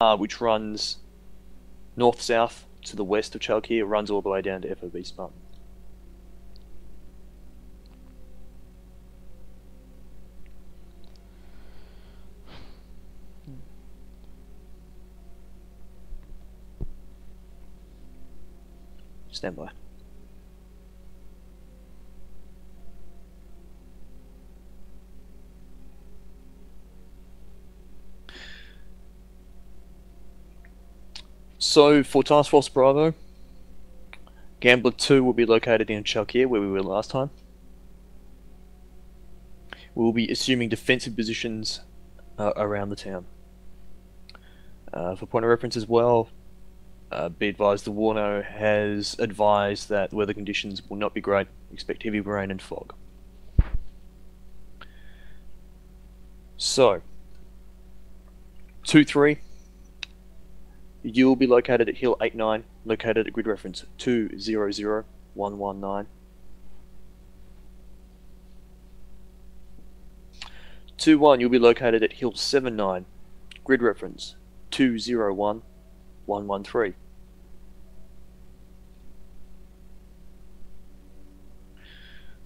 uh, which runs north-south to the west of Chalkia, runs all the way down to FOB Spartan. Stand by. So for Task Force Bravo, Gambler 2 will be located in Chalkia, where we were last time. We will be assuming defensive positions uh, around the town. Uh, for point of reference as well, uh, be advised the Warno has advised that weather conditions will not be great. Expect heavy rain and fog. So, 2 3. You will be located at Hill 89, located at grid reference 200119. 2 1, you'll be located at Hill 79, grid reference 201113.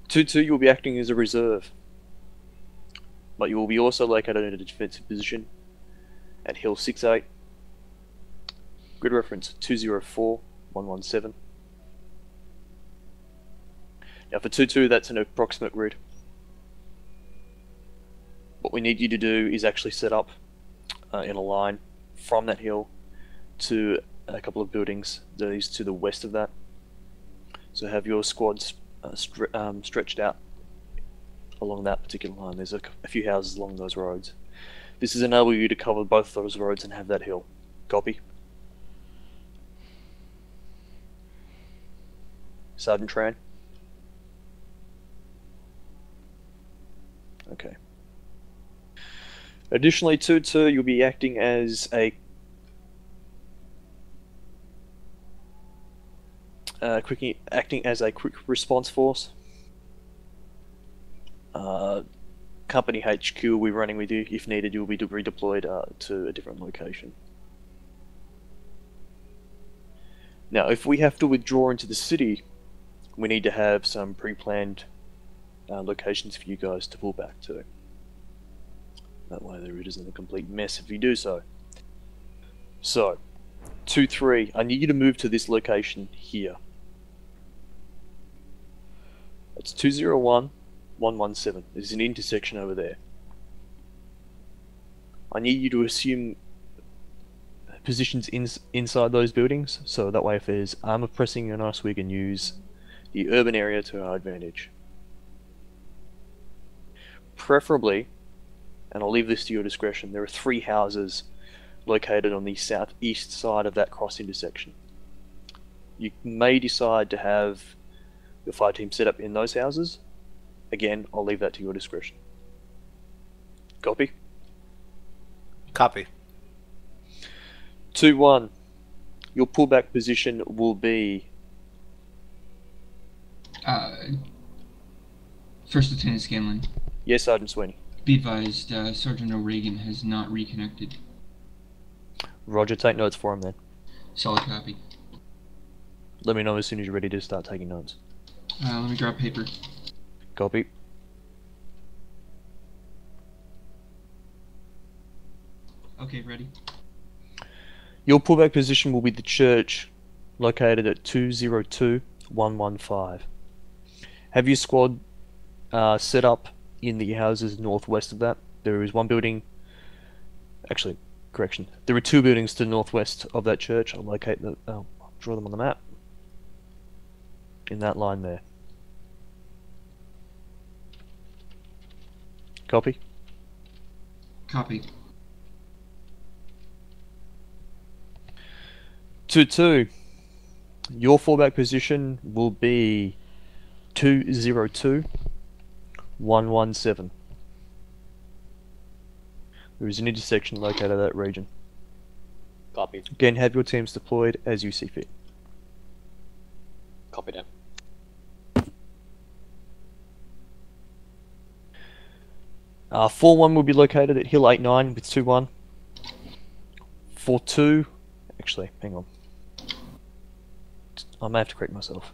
Two two, you will be acting as a reserve, but you will be also located in a defensive position at Hill 68, Grid reference 204117. Now for 22, that's an approximate grid. What we need you to do is actually set up uh, in a line from that hill to a couple of buildings that is to the west of that. So have your squads uh, stre um, stretched out along that particular line. There's a, a few houses along those roads. This is enable you to cover both those roads and have that hill. Copy. Sergeant Tran? Okay. Additionally, 2-2, you'll be acting as a uh, quick, acting as a quick response force. Uh, company HQ will be running with you. If needed, you'll be redeployed uh, to a different location. Now, if we have to withdraw into the city, we need to have some pre-planned uh, locations for you guys to pull back to. That way the route isn't a complete mess if you do so. So, 2-3, I need you to move to this location here. It's 201 117. There's an intersection over there. I need you to assume positions in, inside those buildings, so that way if there's armor pressing on us, we can use the urban area to our advantage. Preferably, and I'll leave this to your discretion, there are three houses located on the southeast side of that cross intersection. You may decide to have your fire team set up in those houses. Again, I'll leave that to your discretion. Copy? Copy. 2 1. Your pullback position will be uh, First Lieutenant Scanlon. Yes, Sergeant Sweeney. Be advised, uh, Sergeant O'Regan has not reconnected. Roger, take notes for him then. Solid copy. Let me know as soon as you're ready to start taking notes. Uh, let me grab paper. Copy. Okay, ready. Your pullback position will be the church located at 202115. Have your squad uh, set up in the houses northwest of that? There is one building. Actually, correction. There are two buildings to the northwest of that church. I'll locate the. I'll draw them on the map. In that line there. Copy. Copy. Two two. Your fallback position will be 202 117. There is an intersection located at that region. Copy. Again, have your teams deployed as you see fit. Copy that. Uh, 4-1 will be located at Hill 8-9 with 2-1. 4-2... actually, hang on. I may have to correct myself.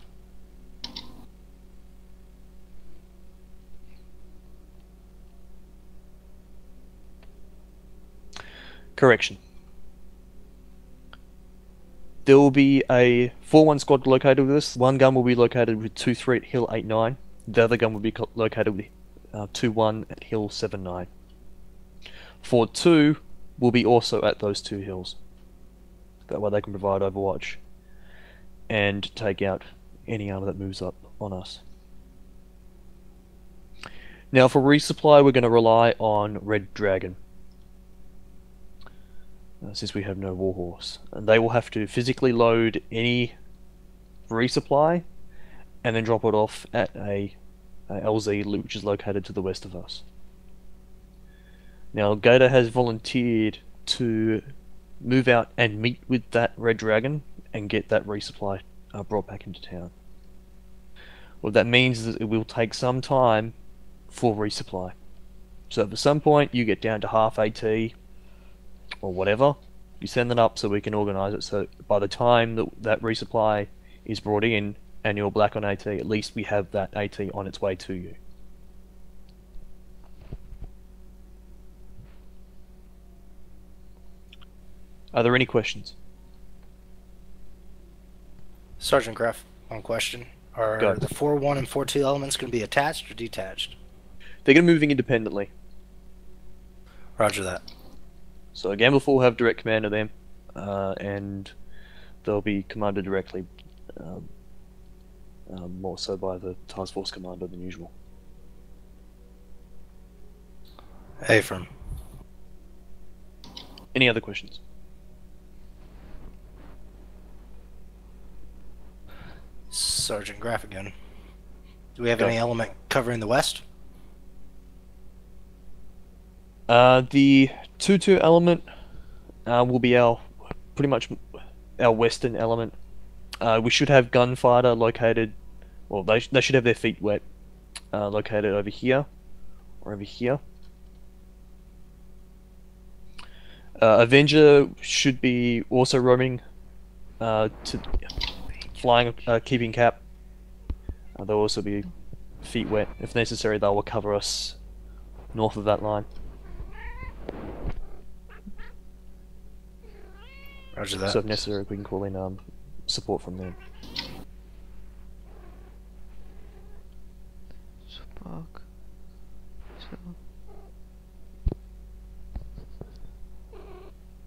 Correction. There will be a 4-1 squad located with us. One gun will be located with 2-3 at Hill 8-9. The other gun will be located with uh, 2-1 at Hill 7-9. 4-2 will be also at those two hills. That way they can provide overwatch and take out any armor that moves up on us. Now for resupply we're going to rely on Red Dragon. Since we have no Warhorse. And they will have to physically load any resupply and then drop it off at a, a LZ which is located to the west of us. Now Gator has volunteered to move out and meet with that Red Dragon and get that resupply uh, brought back into town. What that means is that it will take some time for resupply. So at some point you get down to half AT or whatever, you send it up so we can organise it. So by the time that that resupply is brought in and you're black on AT, at least we have that AT on its way to you. Are there any questions? Sergeant Greff, one question. Are Go. the 4 1 and 4 2 elements going to be attached or detached? They're going to be moving independently. Roger that. So Gamble 4 will have direct command of them, uh, and they'll be commanded directly, um, um, more so by the task force commander than usual. Affirm. Any other questions? Sergeant Graff again. Do we have Go. any element covering the west? Uh, the 2-2 element uh, will be our pretty much our western element. Uh, we should have gunfighter located, well, they, they should have their feet wet, uh, located over here or over here. Uh, Avenger should be also roaming, uh, to flying, keeping cap. They'll also be feet wet. If necessary, they will cover us north of that line. Roger that. So if necessary, we can call in um, support from them. Spark. So,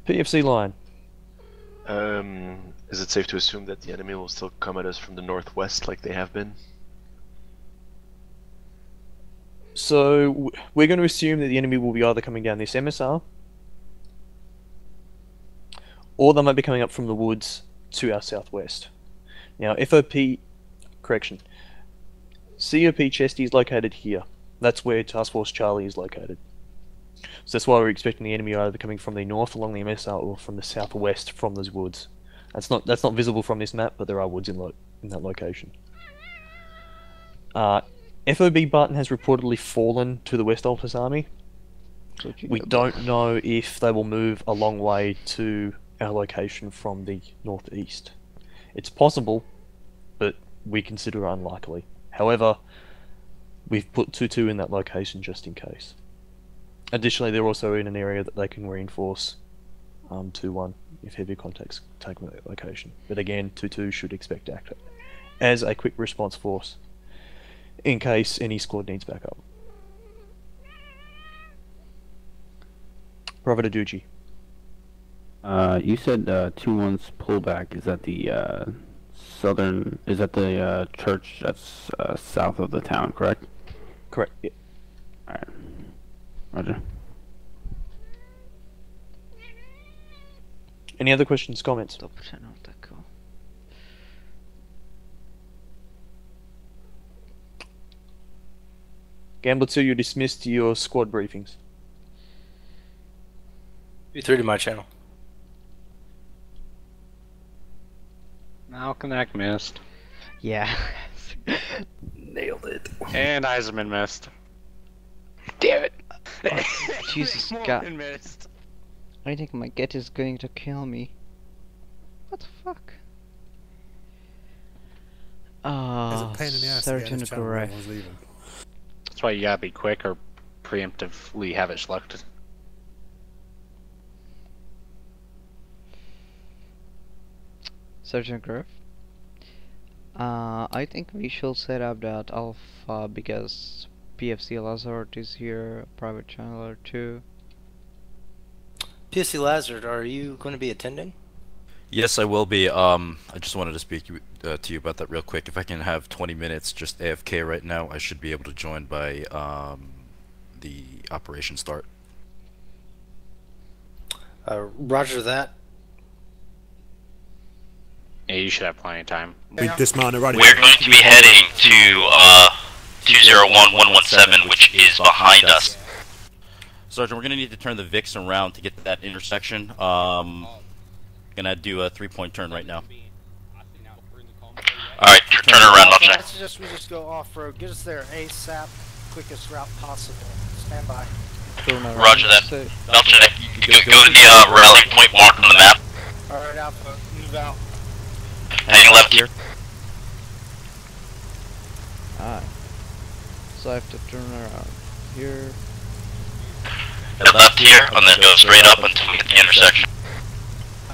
PFC line. Um, is it safe to assume that the enemy will still come at us from the northwest like they have been? So we're going to assume that the enemy will be either coming down this MSR, or they might be coming up from the woods to our southwest. Now, FOP, correction, COP Chesty is located here. That's where Task Force Charlie is located. So that's why we're expecting the enemy either coming from the north along the MSR or from the southwest from those woods. That's not that's not visible from this map, but there are woods in lo- in that location. Uh, FOB Barton has reportedly fallen to the West Altis Army. We don't know if they will move a long way to our location from the northeast. It's possible, but we consider unlikely. However, we've put 2-2 in that location just in case. Additionally, they're also in an area that they can reinforce um, 2-1 if heavy contacts take that location. But again, 2-2 should expect act as a quick response force in case any squad needs backup. Bravo to Ducci. Uh, you said uh, two ones pullback. Is that the uh, southern? Is that the uh, church that's uh, south of the town? Correct. Correct. Yeah. All right. Roger. Any other questions, comments? Dobrze, no tak o. Gambler 2, you're dismissed to your squad briefings. Be through to my channel. Malcanek missed. Yeah. Nailed it. And Eiserman missed. Damn it. Jesus, God. Morgan missed. I think my cat is going to kill me. What the fuck? It's Ah, a pain in That's why you gotta be quick or preemptively have it selected. Sergeant Griff. Uh, I think we should set up that alpha because PFC Lazard is here, private Chandler too. PSC Lazard, are you going to be attending? Yes, I will be. Um, I just wanted to speak uh, to you about that real quick. If I can have 20 minutes, just AFK right now, I should be able to join by um, the operation start. Uh, roger that. Yeah, you should have plenty of time. We dismount and ready. We're going to be heading to uh, 201117, which is behind us. Sergeant, we're gonna need to turn the VIX around to get to that intersection. Um, gonna do a three-point turn right now. Alright, tr- turn it around, Belcher. I suggest we just go off-road. Get us there ASAP, quickest route possible. Stand by. Roger that. So- Belcher, go, go to the uh, rally point marked on the map. Alright, Alpha, move out. Heading left here. Alright. So I have to turn around here. Head left here, and then go straight up until we get the intersection.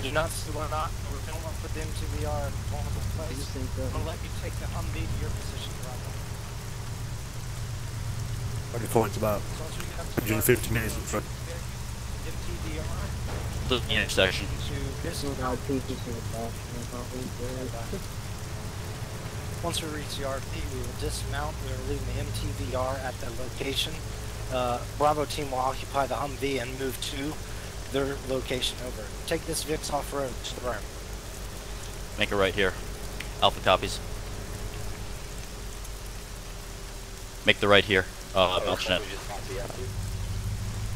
I do not see why not. We don't want to put the MTVR in a vulnerable place. I'm going to let you take the Humvee to your position, Bravo. What the point's about? As long as we get up to the 150 meters in front. The intersection. to Once we reach the RP, we will dismount. We are leaving the MTVR at the location. Uh, Bravo team will occupy the Humvee and move to their location over. Take this VIX off road to the room. Make it right here. Alpha copies. Make the right here. Uh, Belchnet.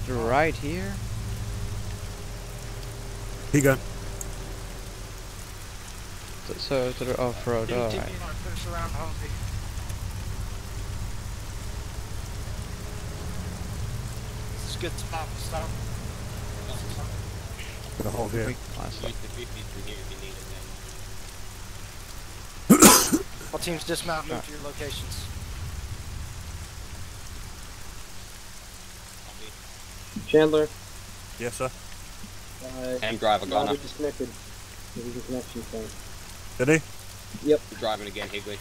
Right here. He go. So, so to the off-road. All right. finish around Humvee. This is a good spot to stop. Gonna hold here. Quick. All teams dismount, move to your locations. Chandler, Yes, sir. uh, And driver gone Roger up. disconnected. This is a connection thing. Did he? Driving again, Higley.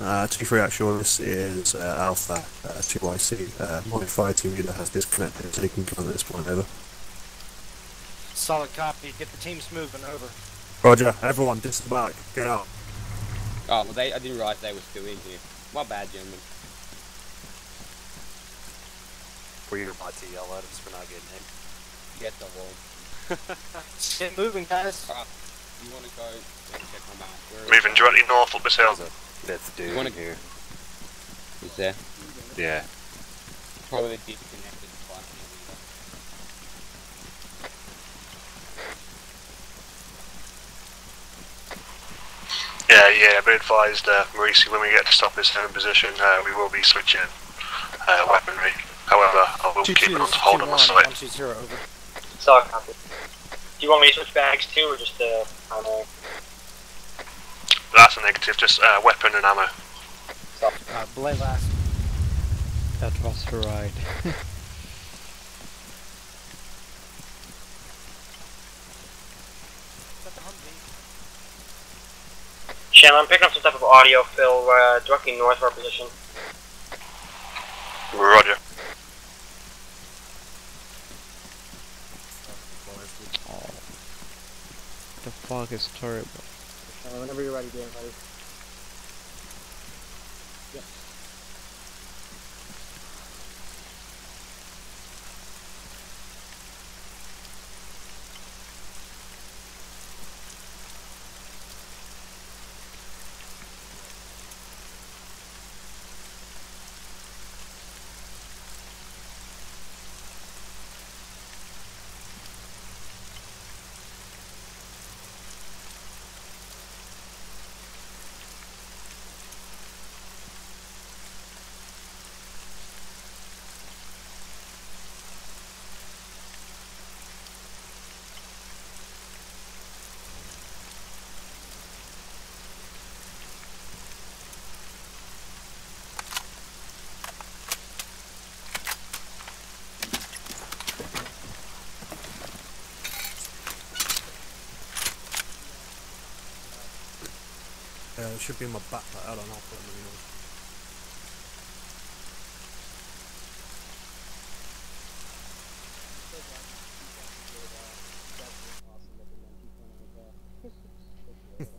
Uh, 2-3 actual, this is uh, Alpha uh, 2IC. Uh, my fire team leader has disconnected, so he can come at this point, over. Solid copy. Get the teams moving over. Roger, everyone, disembark, get out. Oh, well, they, I didn't realise they were still in here. My bad, gentlemen. Were you about to yell at us for not getting hit? Get the wall. Get moving, guys. Alright, you want to go and check my map? Where is Moving directly north up this hill. That's the dude You wanna- here. Is there? Yeah. Probably disconnected twice. Yeah, yeah, be advised, uh, Morici, when we get to stop this home position, uh, we will be switching uh, weaponry. However, I will keep it on hold on the site. 120 over. Solid copy. Do you want me to switch bags too, or just uh, primary? That's a negative, just uh, weapon and ammo. Uh, belay last. That was right. Chandler, I'm picking up some type of audio, Phil, uh, directly north of our position. Roger. Oh. The fog is terrible. Uh, whenever you're ready, Dan, buddy. It should be in my backpack. I don't know. I'll put them in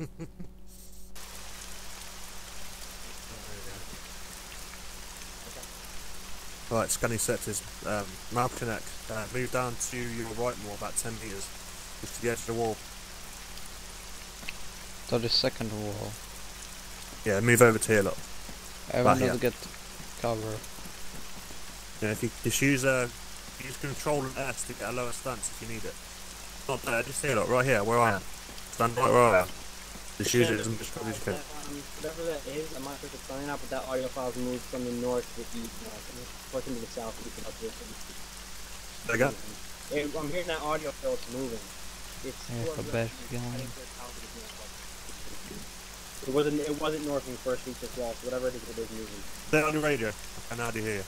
yours. Right, scanning sectors. Um, Malcanek, uh, move down to your right more, about 10 metres. Just to the edge of the wall. To the second wall. Yeah, move over to here, look. I Right want to here. get cover. Yeah, if you just use uh, use Control and S to get a lower stance if you need it. Not there, just here, look, right here, where I am. Stand right where I am. Just use it as much as you can. Um, whatever that is, I might not sure if it's coming out, but that audio file's moved from the north to the east now. It's working to the south, east, and up this. There you go. It, I'm hearing that audio file, it's moving. It's I have a bad feeling. It wasn't. It wasn't north when first reached this wall. So whatever it is, it is moving. Stay on the radio. I can hardly hear you.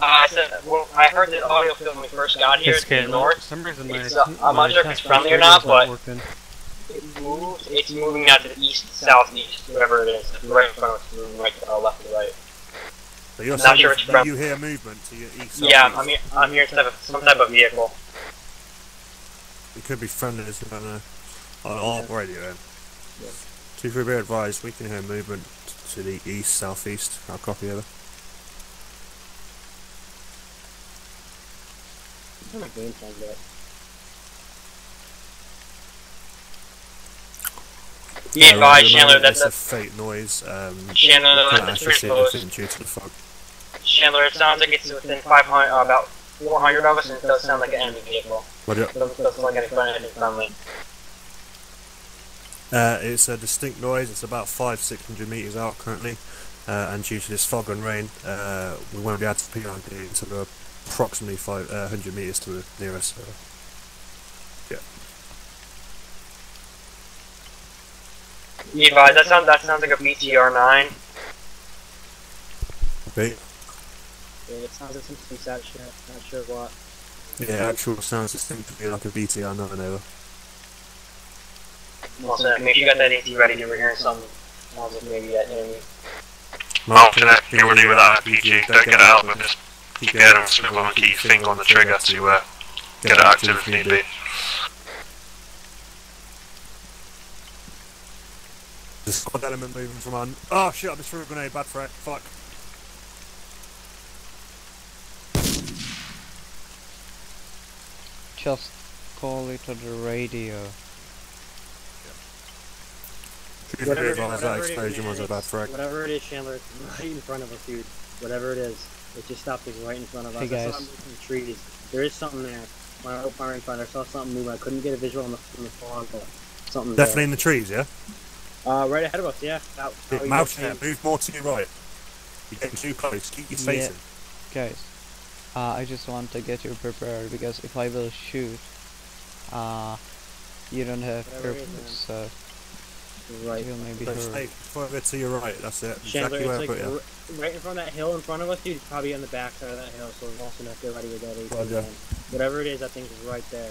Uh, I said, well, I heard the audio field when we first got here It's to the north. for some reason It's, uh, I'm not sure if it's friendly or not, but working. it moved. It's moving now to the east, southeast, whatever it is. Right in front of us, moving right to our left or right. So you're Not sure that it's from- you hear movement to your east Yeah, south, I'm east. here. I'm here instead of some type of vehicle. It could be friendly, I don't know. On our radio then. Two three be advised, we can hear movement to the east, southeast. I'll copy over. Turn my game sound up. Be advised, Uh, Chandler, that it's a the, fake noise. Um, Chandler, we that can't the actually street see closed. anything due to the fog. Chandler, it sounds like it's within 500, uh, about 400 of us, and it does sound like an enemy vehicle. Roger. It doesn't, doesn't look like any anything friendly. Uh, it's a distinct noise. It's about five, six hundred meters out currently, uh, and due to this fog and rain, uh, we won't be able to PID until we're approximately five uh, hundred meters to the nearest. Uh, yeah. Be advised, that sounds, that sounds like a BTR 9. Okay. Yeah, it sounds like some CSAT shit. Not sure what. Yeah, actual sounds distinct to be like a BTR nine over. Also, make sure you got that AT ready. We're hearing something. Sounds like maybe that enemy. Mark, connect, get ready with that RPG. Don't get it out, but just keep your head on the swivel and keep your finger on the trigger to uh, get it active if need be. The squad element moving from on. Oh shit! I just threw a grenade. Bad for it. Fuck. Just call it to the radio. Should be advised that whatever it is, explosion man, was a bad it's- Whatever it is, Chandler, it's right in front of us, dude. Whatever it is, it just stopped us right in front of us. Hey, I saw guys. it move from the trees. There is something there. When I opened my range finder, I saw something move. I couldn't get a visual on the, on the phone, but something Definitely in the trees, yeah. Uh, right ahead of us, yeah. Out, out mouse yeah, move more to your right. You're getting too close. Keep your face Yeah. in. Guys, uh, I just want to get you prepared because if I will shoot, uh, you don't have Whatever it is, purpose, so Right. you'll maybe So hurt. stay further to your right. That's it. Chandler, exactly where I put like you. right in front of that hill in front of us, dude. Probably on the back side of that hill, so we're also not get ready with that. AT Roger. gun. Whatever it is, I think is right there.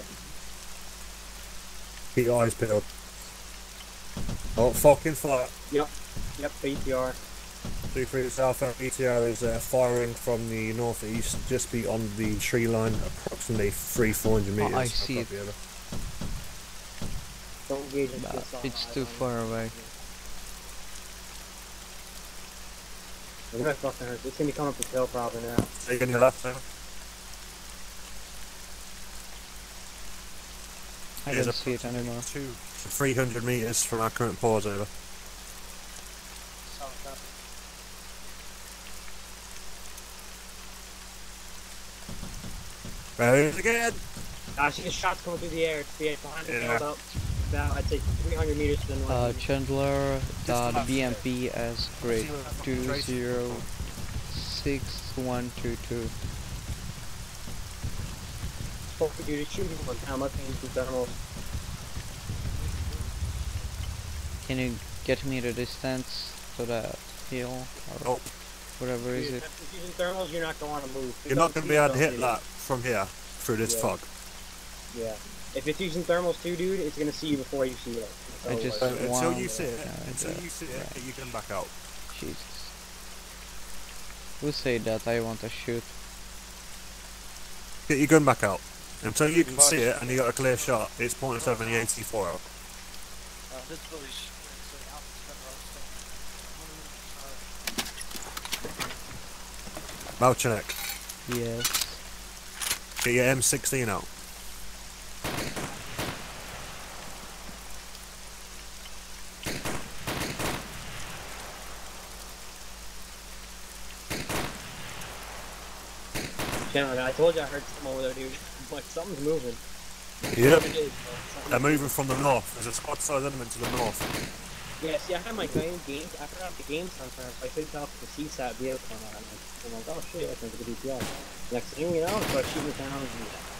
Keep your eyes peeled. Oh, fucking flat. Yep. Yep. BTR. Two three South Out BTR is uh, firing from the northeast, just beyond the tree line, approximately 3 400 meters. I I'll see it. over. Don't engage in But it's too on far away. We're gonna fucking hurt. It's gonna be coming up the hill probably now. Take on your left now. I Here's don't see it anymore. Two, three hundred meters from our current pause over. Round again. I see the shots coming through the air. It's the behind the Yeah. field up. About I'd say 300 meters to the north. Uh, Chandler, the BMP as grade two zero six one two two. Fuck, dude, it's shooting one time. I'm paying two thermals. Can you get me the distance to that hill or Oh. whatever is it? you're using thermals, you're not going to move. You're not going to be able to hit that from here through this Yeah. fog. Yeah. If it's using thermals too, dude, it's gonna see you before you see it. That's how I it just works. So until you see it, until you see it, right. get your gun back out. Jesus. Who say that I want to shoot? Get your gun back out. Until you can see it and you got a clear shot, it's pointless having the AT4 out. Uh, visibility sh- so out the federal state. Malcanek, Yes. get your M16 out. Gentlemen, I told you I heard something over there, dude. like something's moving. Yep. It is, They're moving from the north. There's a squad size element to the north. Yeah, see, I had my game games. I forgot the game sometimes. so I tell if the CSAT vehicle not. I'm like, oh shit, I think it's a DPI. Next thing you know, I start shooting down. And,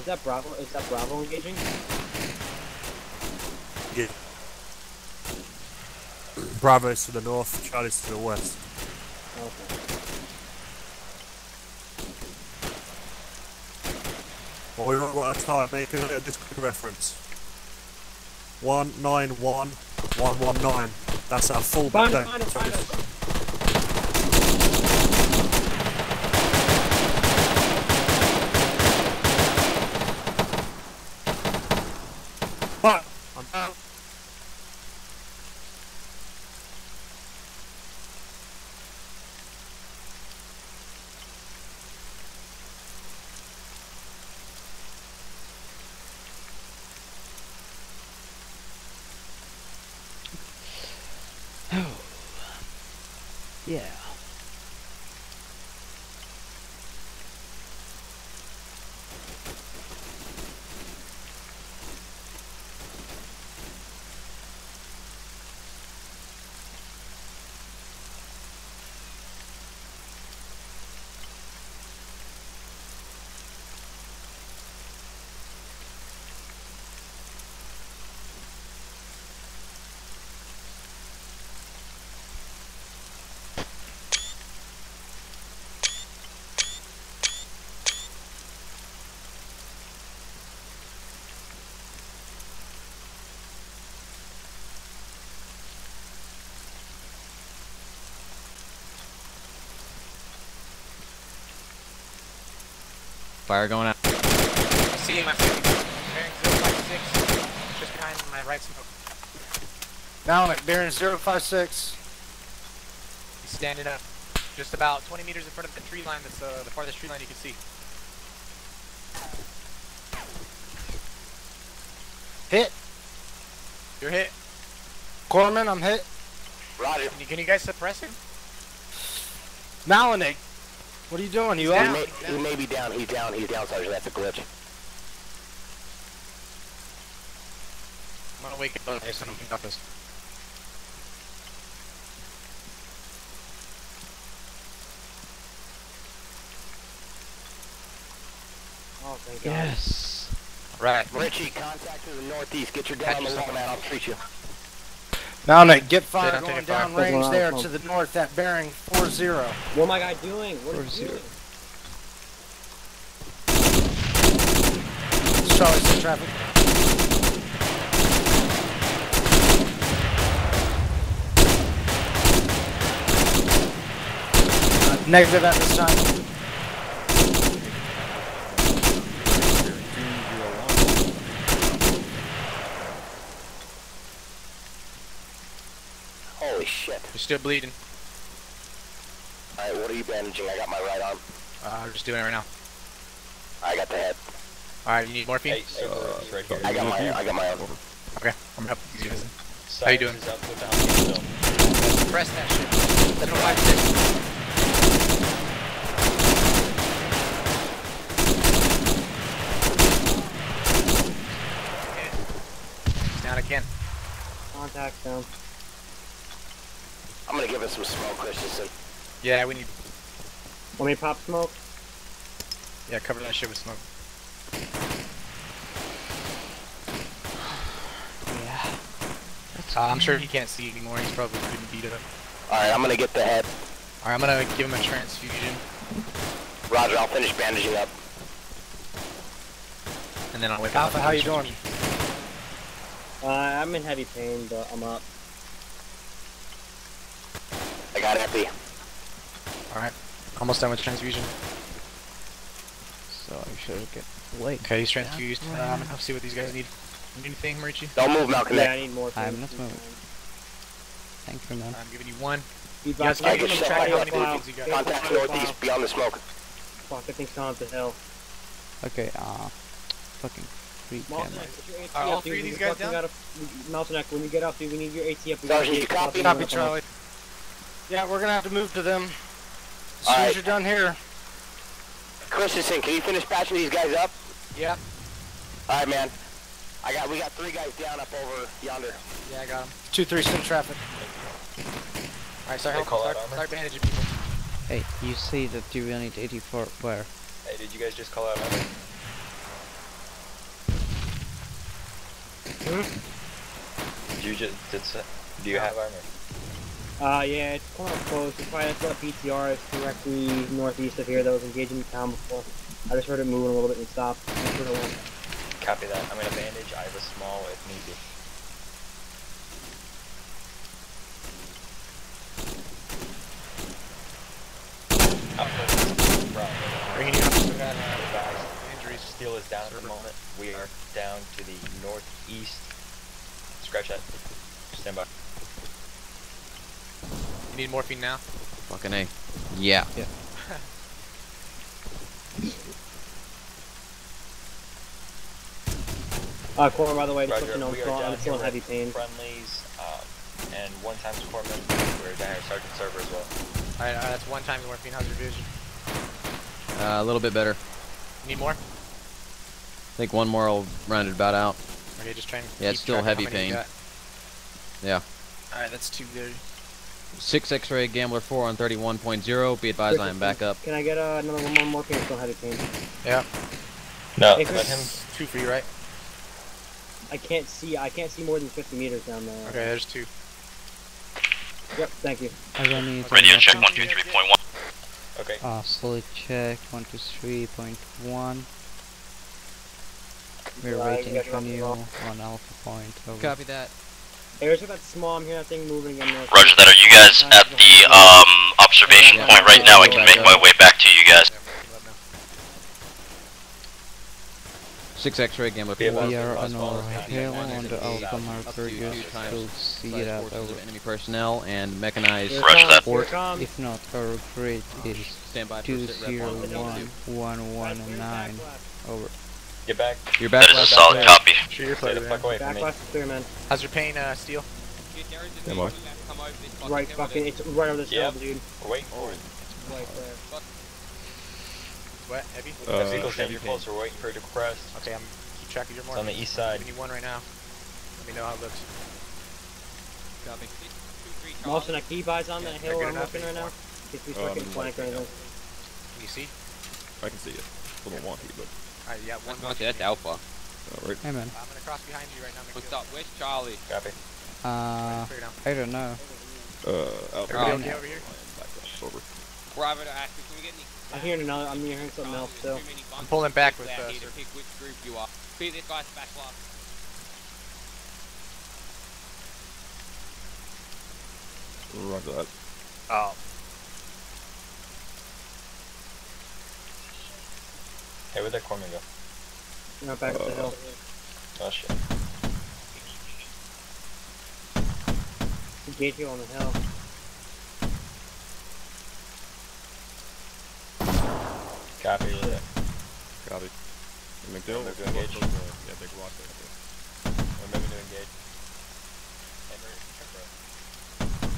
is that Bravo? Is that Bravo engaging? Yeah. Bravo's to the north, Charlie's to the west. Okay. Well, we've not got a time, make a a Discord reference. 191119. That's our full Find find find it. But, I'm out. Yeah. Fire going out. I see him, I see him. Bearing 056, just behind my right smoke. Malik, bearing 056. He's standing up. Just about 20 meters in front of the tree line that's uh, the farthest tree line you can see. Hit. You're hit. Corman, I'm hit. Roger. Can you, can you guys suppress him? Malinik, what are you doing? You He's up? down. He may be down. He's down. He's down, Sergeant. That's a glitch. I'm gonna wake up. Okay, so I'm got this. Oh, thank God. Yes. Right. Richie, contact to the northeast. Get your gun on the wall, man. I'll treat you. Malinik, get fire going taking fire. down range Taking there to the north at bearing 40. What am I guy doing? What Four is he zero. doing? Charlie, see traffic. Uh, Negative at this time. Holy shit. You're still bleeding. Alright, what are you bandaging? I got my right arm. Uh, I'm just doing it right now. I got the head. Alright, you need morphine? I got my I got my own. Okay, I'm gonna help you guys. How you doing? Suppress that shit. 756. Okay. He's down again. Contact down. Give us some smoke, Christensen. Yeah, we need. Want me to pop smoke? Yeah, cover that shit with smoke. Yeah. Uh, I'm sure he can't see anymore. He's probably pretty beat up. Alright, I'm gonna get the head. Alright, I'm gonna give him a transfusion, Roger, I'll finish bandaging up. and then I'll whip Alpha, out how the you doing? Uh, I'm in heavy pain, but I'm up. I got epi. Alright, almost done with transfusion. So I should get late. Okay, he's transfused. Um, I'll see what these guys need. Need anything, Morici? Don't move, Malcolm. Yeah, I need more. I'm not moving. Thank you, man. I'm giving you one. Keep You guys back- can I keep get track shot of how by many file. bookings you got. Contact northeast beyond the smoke. Fuck, I think on up the hill. Okay, uh, fucking free Mountain camera. Neck, get Are all three of these guys down? gotta- Mountain Neck, when you get up, dude, we need your AT up. Sergeant, you copy? fucking Copy, Charlie. Yeah, we're gonna have to move to them. As soon Alright. as you're done here. Christensen, can you finish patching these guys up? Yeah. Alright, man. I got we got three guys down up over yonder. Yeah, I got him. Two, three, in traffic. Alright, sorry. They help, call start, out armor? start bandaging people. Hey, you say that you will need 84 where? Hey, did you guys just call out armor? Hmm? Did you just did s- do you have armor? Uh, yeah, it's quite close. It's probably that's PTR is directly northeast of here that was engaging the town before. I just heard it moving a little bit and stopped. Copy that. I'm gonna bandage. I have a small if need be. Bringing you. Injuries. Steel is down at the moment. We are down to the northeast. Scratch that. Stand by. You need morphine now? Fucking A. Yeah. Yeah. Uh, Corman, by the way, just Roger. let you know, I'm still, down I'm still in heavy pain. Friendlies um, and one times corpsman. We're down here, Sergeant Server as well. Alright, uh, that's one time morphine. How's your vision? Uh, a little bit better. Need more? I think one more will round it about out. Okay, just trying to Yeah, keep it's still track of how heavy many you pain. got. Yeah. Alright, that's two good. Six X-ray Gambler 4 on 31.0. Be advised, I am back up. Can I get uh, another one more morphine? I'm still in heavy pain. Yeah. No, Hey, let him. Two for you, right? I can't see. I can't see more than 50 meters down there. Okay, there's two. Yep. Thank you. I don't need Radio check 123.1. Okay. Uh, solid check 123.1. We're Yeah, waiting for you on Alpha Point. Over. Copy that. Hey, where's that small? I'm hearing that thing moving again. North. Roger that. Are you guys at the um observation Yeah. point right now? I can make my way back to you guys. Six X-ray Gambler Be 4. advised, We are advised, on our the hill on the the Alpha south. Up marker. to Just to see size that forces over. of enemy personnel and mechanized Here it Roger that. Here. If not, our grade is Stand by for two sit rep zero one, one, one two. one one nine. Over. Get back. You're back. That is a solid back copy. Sure, you're Stay the clear, fuck man. away from me. Backlash clear, man. How's your pain, uh, Steel? Stand by. Right, fucking. It's right over this Yep. hill, dude. We're waiting for it. Right there. What? Heavy? Uh, Ezekiel, stand heavy your pain. pulse. We're waiting for it to crest. Okay, I'm keep track of your It's on the east side. Giving you one right now. Let me know how it looks. Copy. Molson, I keep eyes on that Yeah, hill good I'm enough. looking right now. If we Oh, fucking flank or like- anything. Can you see? I can see it. A little wonky, but Alright, yeah, one more. Okay, that's Alpha. alright. Hey man. I'm gonna cross behind you right now. What's McNeil. up? Where's Charlie? Copy. Uh, Figure it out. I don't know. Uh, Alpha. Everybody Um, okay over here? Backlash. Over. Bravo to active. Can we get any? I'm hearing another. I'm hearing something else still. Too I'm pulling back with, bunkers uh, there here to pick which group you are. Beat this guy's back left. Roger that. Oh. Hey, where'd that corpsman go? Now back up the hill. Oh shit. Engage you on the hill. Copy. Yeah. Copy. McDill, Remember to what- engage. what- uh, yeah, big rock there. Remember to engage. Hammer, check right.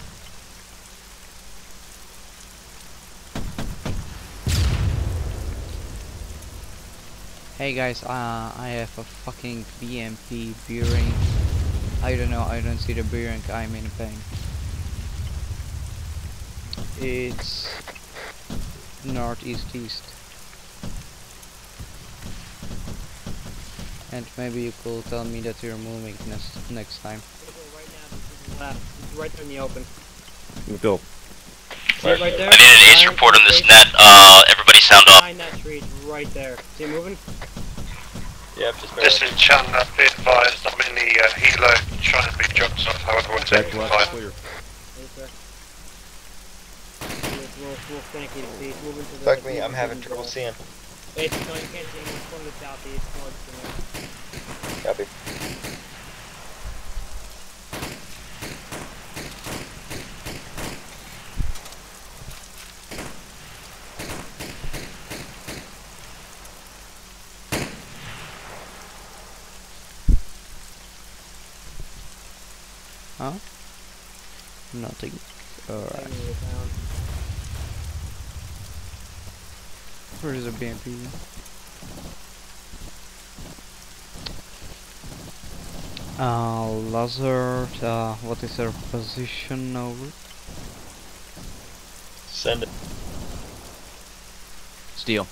Hey guys, uh, I have a fucking BMP bearing. I don't know, I don't see the bearing, I'm in pain. it's northeast east. And maybe you could tell me that you're moving next next time. Left. Right there in the open. Go. See it right there? I need an ace report on this net. Uh, everybody sound off. Behind that tree, right there. See it moving? Yep, just This is Chandler, be advised, I'm in the uh, helo trying to be jumped off, however we're taking fire. Yes, sir. It's a little, it's a little stanky to see. It's moving to the... Fuck me, I'm having trouble seeing. It's, no, you can't see. It's from the southeast. towards the north. Copy. Huh? Nothing. Alright. Where is the BMP? Uh, Lazard, uh, what is their position over? Send it. Steel.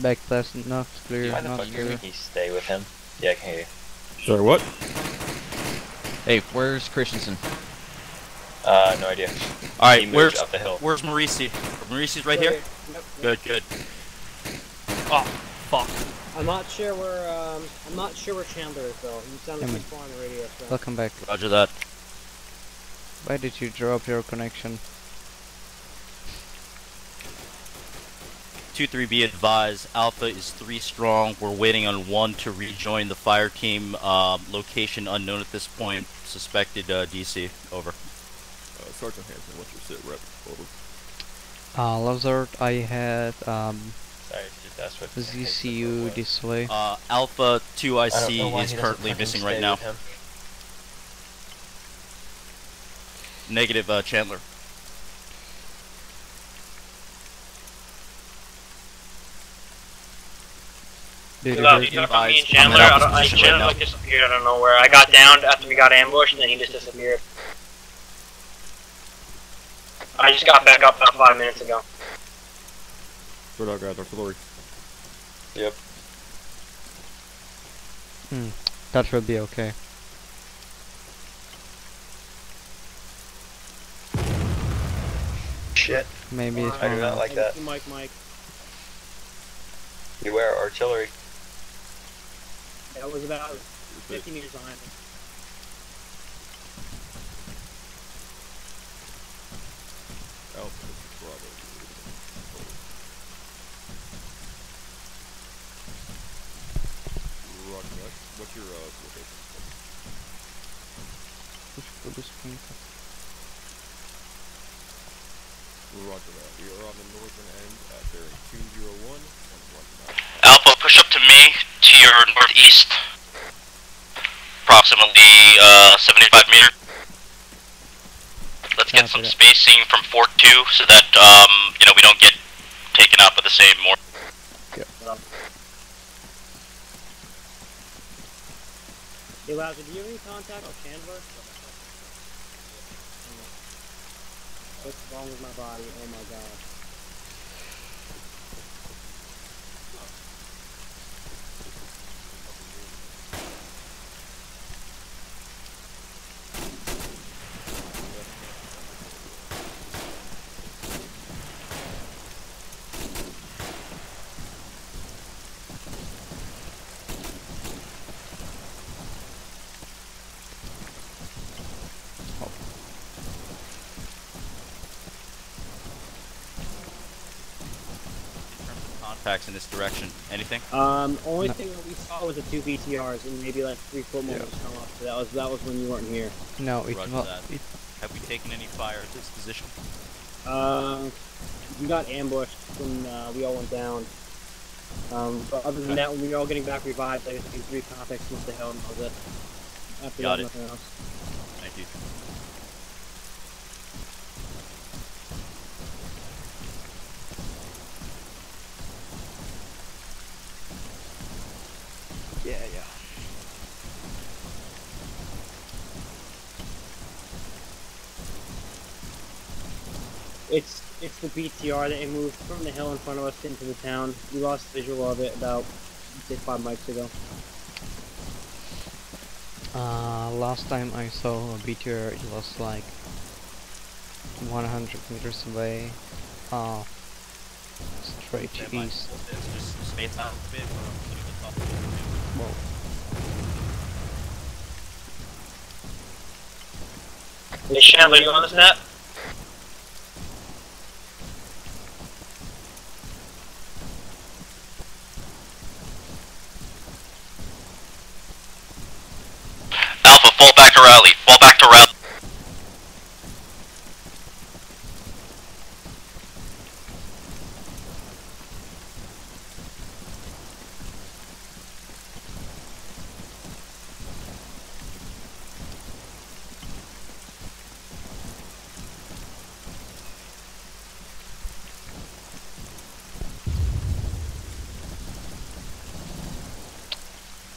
Back pleasant, not clear, Why the not fuck clear. did he stay with him? Yeah, I can hear you. Sorry, what? Hey, where's Christensen? Uh, no idea. All right, He where's up the hill. where's Morici? Morici's right here. Good, good. Oh, fuck. I'm not sure where, um, I'm not sure where Chandler is though. He sounded Damn like it. far on the radio, so. Welcome back. Roger that. Why did you drop your connection? Two three be advised. Alpha is three strong. We're waiting on one to rejoin the fire team. Um, location unknown at this point. Suspected uh, DC. Over. Uh, Sergeant Hanson, what's your sit rep? Over. Uh, Lazard, I had, um, Sorry, just asked what ZCU this way. Uh, Alpha two I don't IC is currently missing right now. him. Negative, uh, Chandler. Did you Hello, you me? talking about me and I'm Chandler? I don't, I, opposition right Chandler now. like disappeared out of nowhere. I got down after we got ambushed, and then he just disappeared. I just got back up about five minutes ago. Third dog guys, artillery. Yep. Hmm, that should be okay. Shit. Maybe it's I do not like that. Mike, Mike. Beware artillery. That was about 50 meters behind me. Alpha, this is Bravo. Roger that. What's your uh, location? Push for this point. Roger that. We are on the northern end at bearing 201 and 1 Alpha, push up to me to your northeast. Approximately uh, 75 meters. Let's get some that. spacing from Fort 2 so that, um, you know, we don't get taken out by the same more. Hey, Lazard, do you have any contact with Chandler? What's wrong with my body? Oh my god. Contacts in this direction. Anything? Um, only No. thing that we saw was the two BTRs and maybe like three foot motors come up. So that was that was when you weren't here. No, it Roger not. that. It, Have we taken any fire at this position? Uh, we got ambushed when uh, we all went down. Um, but other than Okay. that, when we were all getting back revived, I just used three contacts with the hell and that was it. After Got that, it. nothing else. It's it's the BTR that moved from the hill in front of us into the town. We lost visual of it about say five mics ago. Uh, last time I saw a BTR, it was like 100 meters away. Uh, straight east. Whoa. Hey, Chandler, you on this net? Alpha, fall back to rally. Fall back to rally.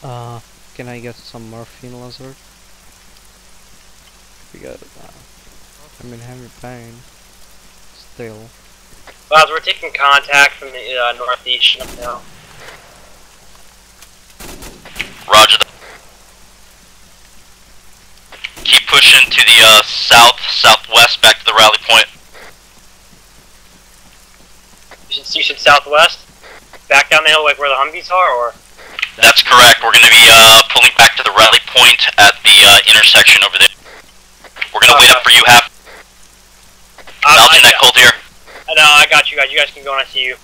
Uh, can I get some morphine Lazard? Because uh, I'm in heavy pain. Still. Lads, we're taking contact from the uh, northeast up now. Roger that. Keep pushing to the uh, south, southwest, back to the rally point. You should, you should southwest? Back down the hill like where the Humvees are, or? That's correct. We're going to be uh, pulling back to the rally point at the uh, intersection over there. We're going to wait up for you half. Falcon, that cold here. I know, I got you guys. You guys can go and I see you.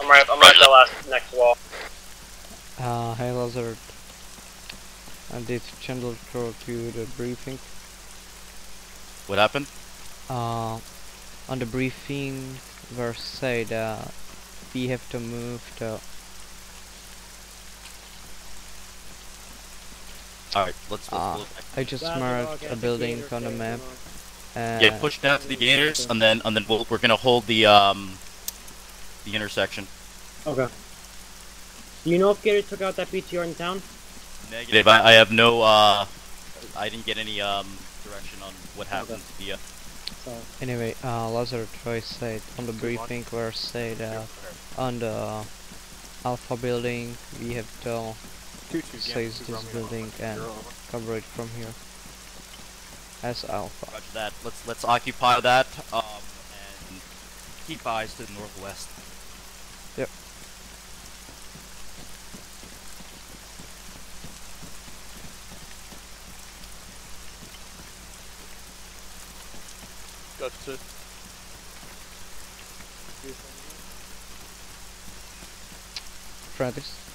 I'm right, I'm right at the last next wall. Uh, hey Lazard. I did Chandler throw you the briefing. What happened? Uh, on the briefing, were said that we have to move the Alright, let's, let's Uh, pull it back. I just marked a building on the map. Uh, Yeah, push down to the gators, and then and then we'll, we're gonna hold the um the intersection. Okay. Do you know if Gator took out that BTR in town? Negative. I, I have no. uh I didn't get any um direction on what happened to the. Uh, Anyway, uh, Lazard Troy said on the briefing where said uh, on the Alpha building we have to Two, two, seize this building and cover it from here as Alpha. Roger that. Let's let's occupy that um and keep eyes to the northwest. Yep. Got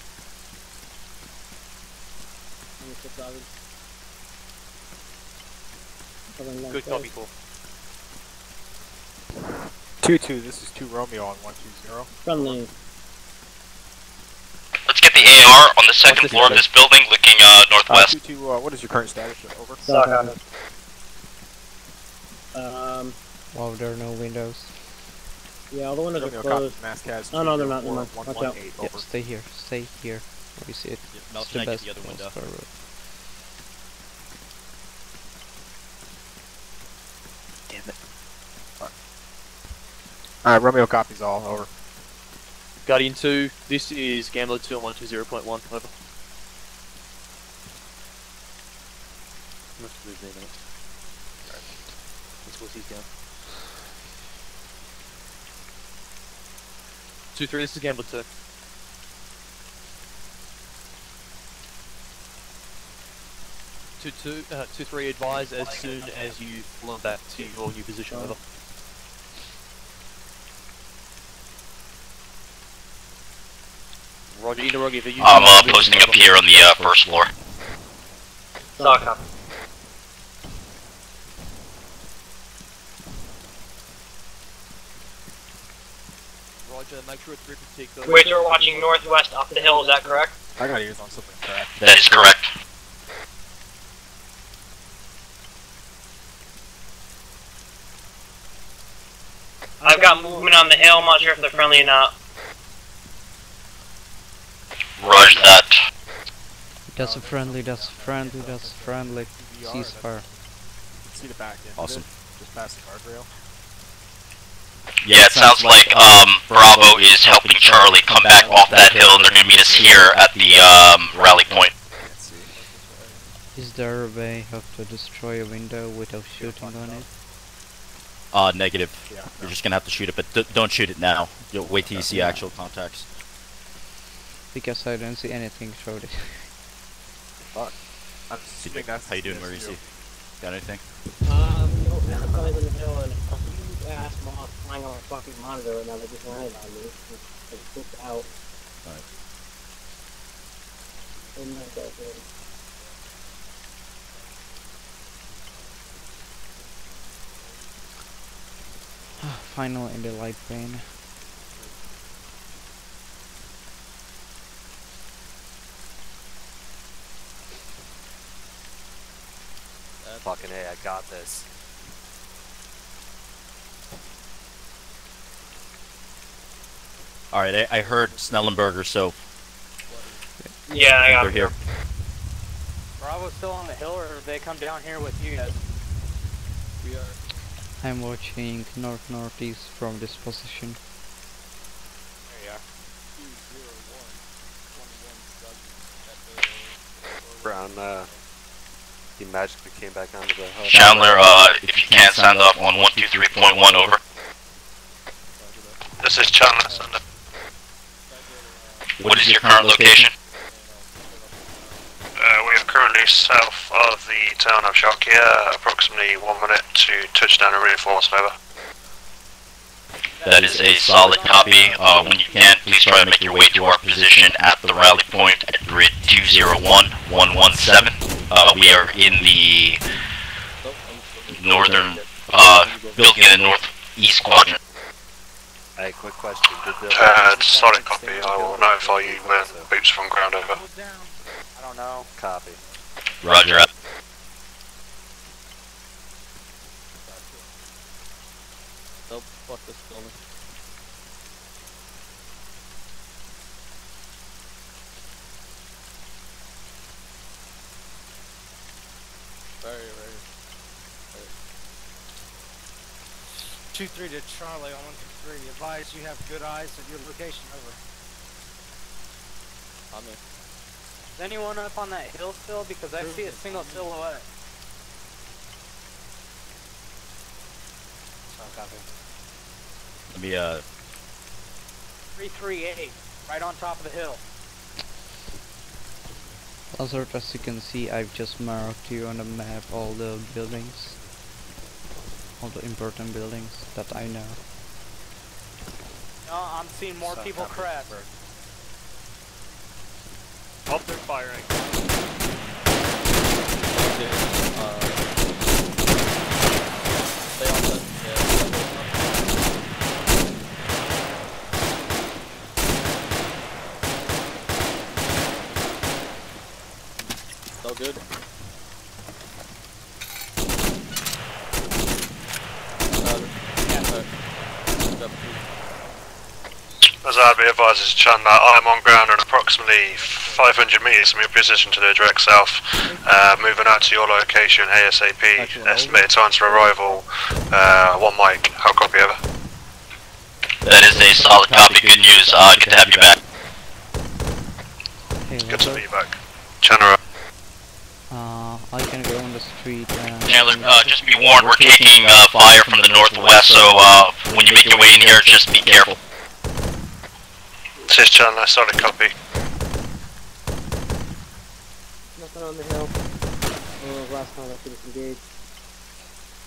two. Francis. Good copy, four. Two two. This is two Romeo on one two zero. Friendly. Let's get the AR on the second floor of this building, looking uh, Uh, northwest. two two. Uh, what is your current status? Over. Suck on it. Um, Wow, there are no windows. yeah, all the windows Romeo are closed. mask has Oh no, they're not. 204, They're. Watch out. 118, Yeah, stay here. Stay here. Where you see it. Mel, it's can the I get best the other window? monster route. Damn it. Alright, Romeo copies all. Over. Guardian 2, this is Gambler 2 on 120.1, over. Must move there next. Let's force these down. 2 3, this is Gambler 2. Two two, uh, two three. Advise as soon as you pull back to your new position. Over. Roger, either Roger, if you I'm uh, posting up here on the uh, first floor. Suck up. Roger, make sure it's ripping tick though. Wait, you're watching northwest up the hill, is that correct? I got ears on something correct. That is correct. Got movement on the hill, I'm not sure if they're friendly or not. Roger that. That's a friendly, that's a friendly, that's a friendly. Ceasefire. See the back end. Awesome. Just past the guardrail. Yeah, it sounds like um, Bravo is helping Charlie come back off that hill, and they're gonna meet us here at the um, rally point. Is there a way of to destroy a window without shooting on it? Uh, negative. You're just gonna have to shoot it, but d- don't shoot it now. You'll wait till you see actual contacts. Because I don't see anything showed it. Fuck. I'm assuming that's How you doing, yes, Mauricio? Got anything? Um, no, I'm guys in the hill and a huge ass moth flying on my fucking monitor and now they just landed on me. I just flipped out. Alright. And like that, dude. Final in the light plane. Fucking A, I got this. Alright, I, I heard Snellenberger, so. Yeah, I got they're here. Bravo's still on the hill, or did they come down here with you guys? We are. I'm watching north northeast from this position. There you are. Brown, uh, he magically came back onto the hub. Chandler, uh, if you can't sound off on 123.1, over. This is Chandler. Send it. What is your current location? We are currently south of the town of Chalkia, approximately one minute to touchdown and reinforce, over. That is a solid copy. Uh, when you can, please try to make your way to our position at the rally point at grid 201117. Uh, we are in the northern, uh, building in the northeast quadrant. Hey, quick question. Did the Uh, solid copy. I will notify you when boots from ground over. I don't know. Copy. Roger. out. Nope, fuck this building. Very, very. Two three to Charlie on one two three. Advise you have good eyes at your location. Over. I'm in. Is anyone up on that hill still? Because I see a single silhouette. Solid copy. Let me, uh, 338, right on top of the hill. Also, as you can see, I've just marked here on the map all the buildings. All the important buildings that I know. No, I'm seeing more Solid people copy. Oh, they're firing. The. So good. Uh, yeah, uh, step two. As I'd be advised, this is Chandler. I am on ground at approximately 500 metres from your position to the direct south. Uh, moving out to your location ASAP. Estimated times for arrival. Uh, one mic. How copy over? That is a solid copy. Good news. Uh, good to have you back. Hey, Good to Lover, be back. Chandler. uh, I can go on the street and... Chandler, uh, just be warned, we're taking uh, fire from the northwest, so uh, when you make your way in here, just be careful. This is Chandler. Solid copy. Nothing on the hill. Oh, last time I should have engaged.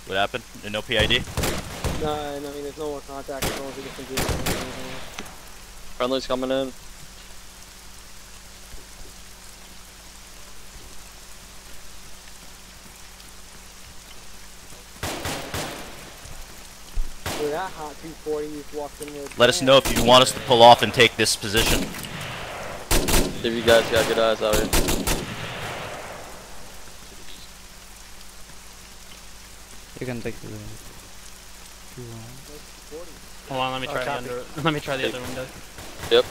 what happened? No PID? No, I mean, there's no more contact. No one's disengaged. Friendly's coming in. With that hot 240, you just walked in with. Let us know if you want us to pull off and take this position. See if you guys got good eyes out here. You can take the... if you want. Hold on, let me Oh, try the copy. under. Let me try the other window. Yep.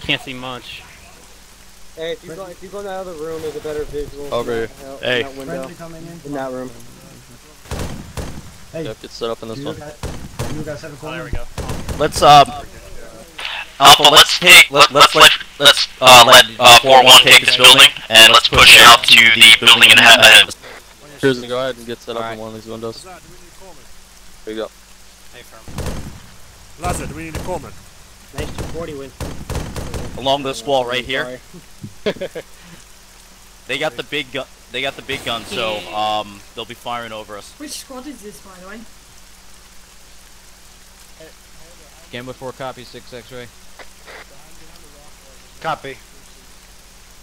Can't see much. Hey, if you go if you go in that other room, there's a better visual. Over in here. that, hel- Hey. In that window. In that room. Hey, yep, get set up in this you one. Guys, you guys have a corner? there we go. Let's um. Alpha, let's take let, let's let let's uh let uh four one take this building and let's push out to the building and ahead ahead. of us. Cruising, go ahead and get set up in one of these windows. There you go. Hey, firm. Lazard, do we need a corpsman? Nice 240 win. Along this wall right here. Sorry. They got the big gun. They got the big gun, so um they'll be firing over us. Which squad is this, by the way? Gambler 4 copy, 6 X-ray. Copy.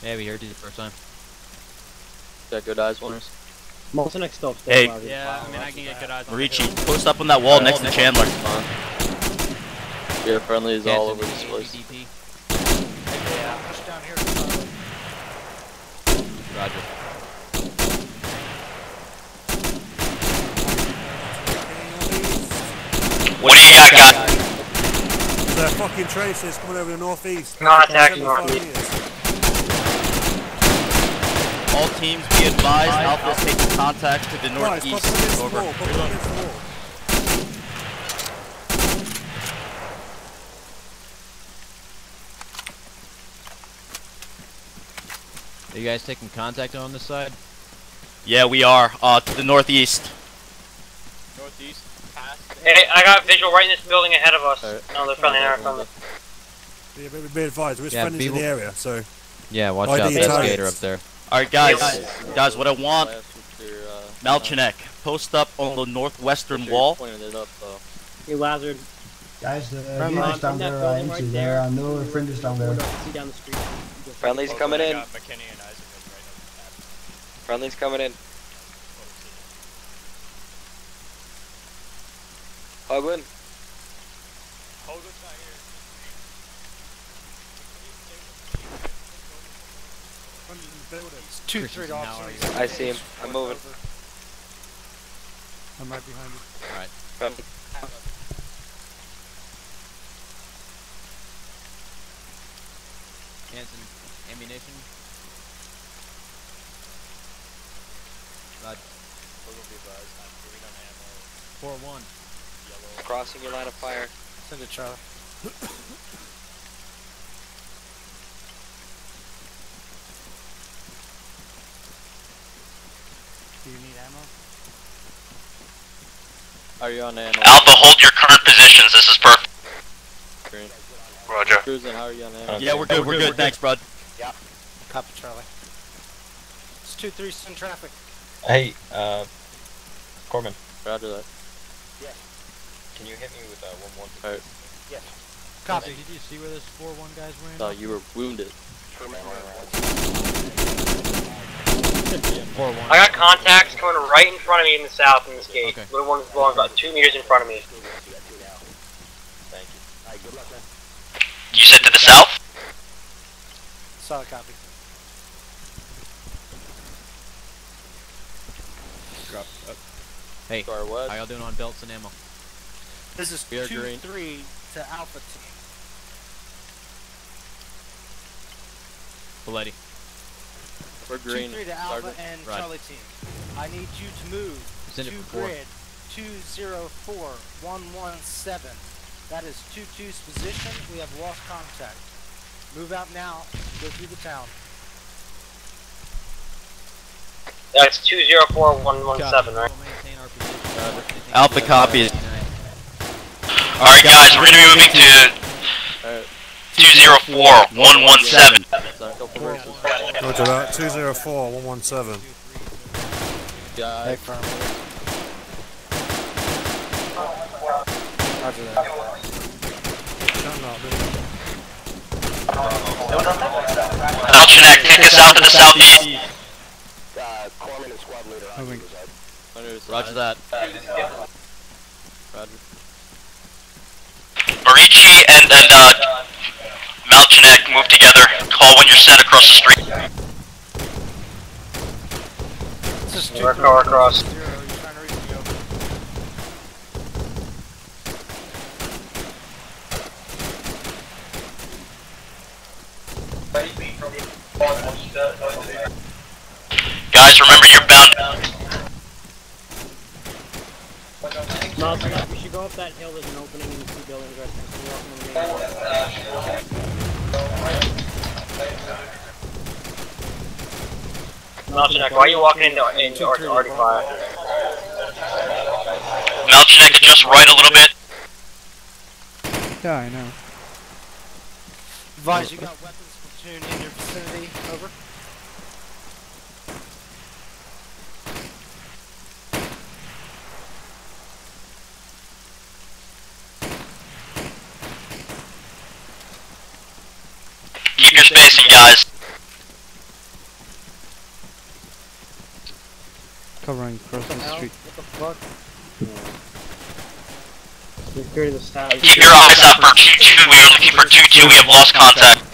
Yeah, we heard you the first time. Got good eyes, winners. Molten next stop. Hey. Yeah, I mean, I can get good eyes on Morici, post up on that wall next to Chandler. Yeah, friendlies all over this place. Yeah, push down here. Roger. What do you got, got? The fucking tracers coming over the northeast. Not attacking northeast. All teams be advised. Alpha's taking contact to the northeast. pop against the Over. wall, pop against the wall. Are you guys taking contact on this side? Yeah, we are. Uh, to the northeast. Northeast, past. Hey, I got visual right in this building ahead of us. Alright. No, they're friendly, they're friendly. Yeah, but be advised, there is Yeah, friendlies in the area, so Yeah, watch ID out, there's targets. Gator up there. Alright, guys. Guys, what I want, Last with your, uh, Malcanek, post up on the northwestern wall. Pointing it up, though. Hey, Lazard. Guys, the From, uh, units down there are building empty. right There there. are no friendlies down there. See down the street. Friendlies coming I in. got McKinney and Eisenman right over Friendlies coming in. Hugwin. the Hogan's not here. Two, Christensen, three how are officers. I see him. I'm moving. I'm right behind you. Alright. Friendly. Hanson, ammunition. Roger. Four one. Crossing your line of fire. Send it, Charlie. Do you need ammo? Are you on ammo? Alpha, hold your current positions. This is perfect. Green. Roger. Cruising, how are you on ammo? Yeah, we're good. We're good. Thanks, bud. Yeah. Copy, Charlie. It's two, three, in traffic. Hey, uh, Corman. Roger that. Can you hit me with uh, one one? Alright. Copy. Did you see where those four one guys were in? Thought you were wounded. I got contacts coming right in front of me in the south in this gate. Okay. Little one is blowing about two meters in front of me. Thank you. Alright, good luck then. You said to the south? Solid copy. Drop up. Hey, Star West. how y'all doing on belts and ammo? This is two, green. three to Alpha Team. Belletti. We're green. Two, three to Alpha Sergeant. and Right. Charlie Team. I need you to move Send to grid 204117. That is 2-2's position. We have lost contact. Move out now. Go through the town. That's 204117, right? Maintain our position. Alpha copy. Alright, guys, we're gonna be moving to Alright. 204117. So a couple verses. Roger that. 204 117. Yeah, Hey, firm. Roger that. Malcanek, take us out to the southeast. Uh, Corman and squad leader. on Moving. either side. Under his Roger that. Roger. Morici and, and uh, Malcanek move together. Call when you're set across the street. This is We're car across. 2-3-0. You're trying to reach me over. Guys, remember you're bound. No. We should go up that hill. There's an opening in the two buildings right next to the main why are you walking into, into our RD5? Malcanek, adjust right a little bit. Yeah, I know. Advise you got weapons platoon in your vicinity. Over. Keep your spacing, guys. Covering across the street. What the fuck? Secure the staff. Keep your eyes out for 2-2. We are looking for 2-2. We have lost contact.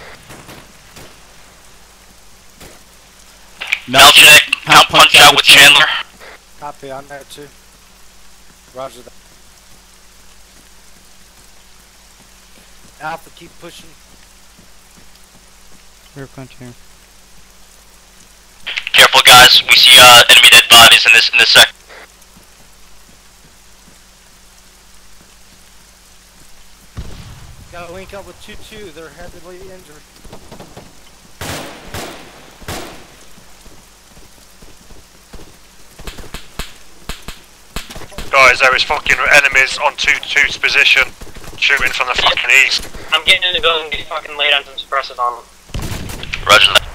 Malcanek, count punch out with Chandler. Copy on there too. Roger that. Alpha, keep pushing. We're continuing. Careful, guys. We see uh, enemy dead bodies in this in this sector. Gotta link up with 2-2. They're heavily injured. Guys, there is fucking enemies on 2-2's position, shooting from the fucking east. I'm getting in the building to fucking lay down some suppressors on them. Roger that.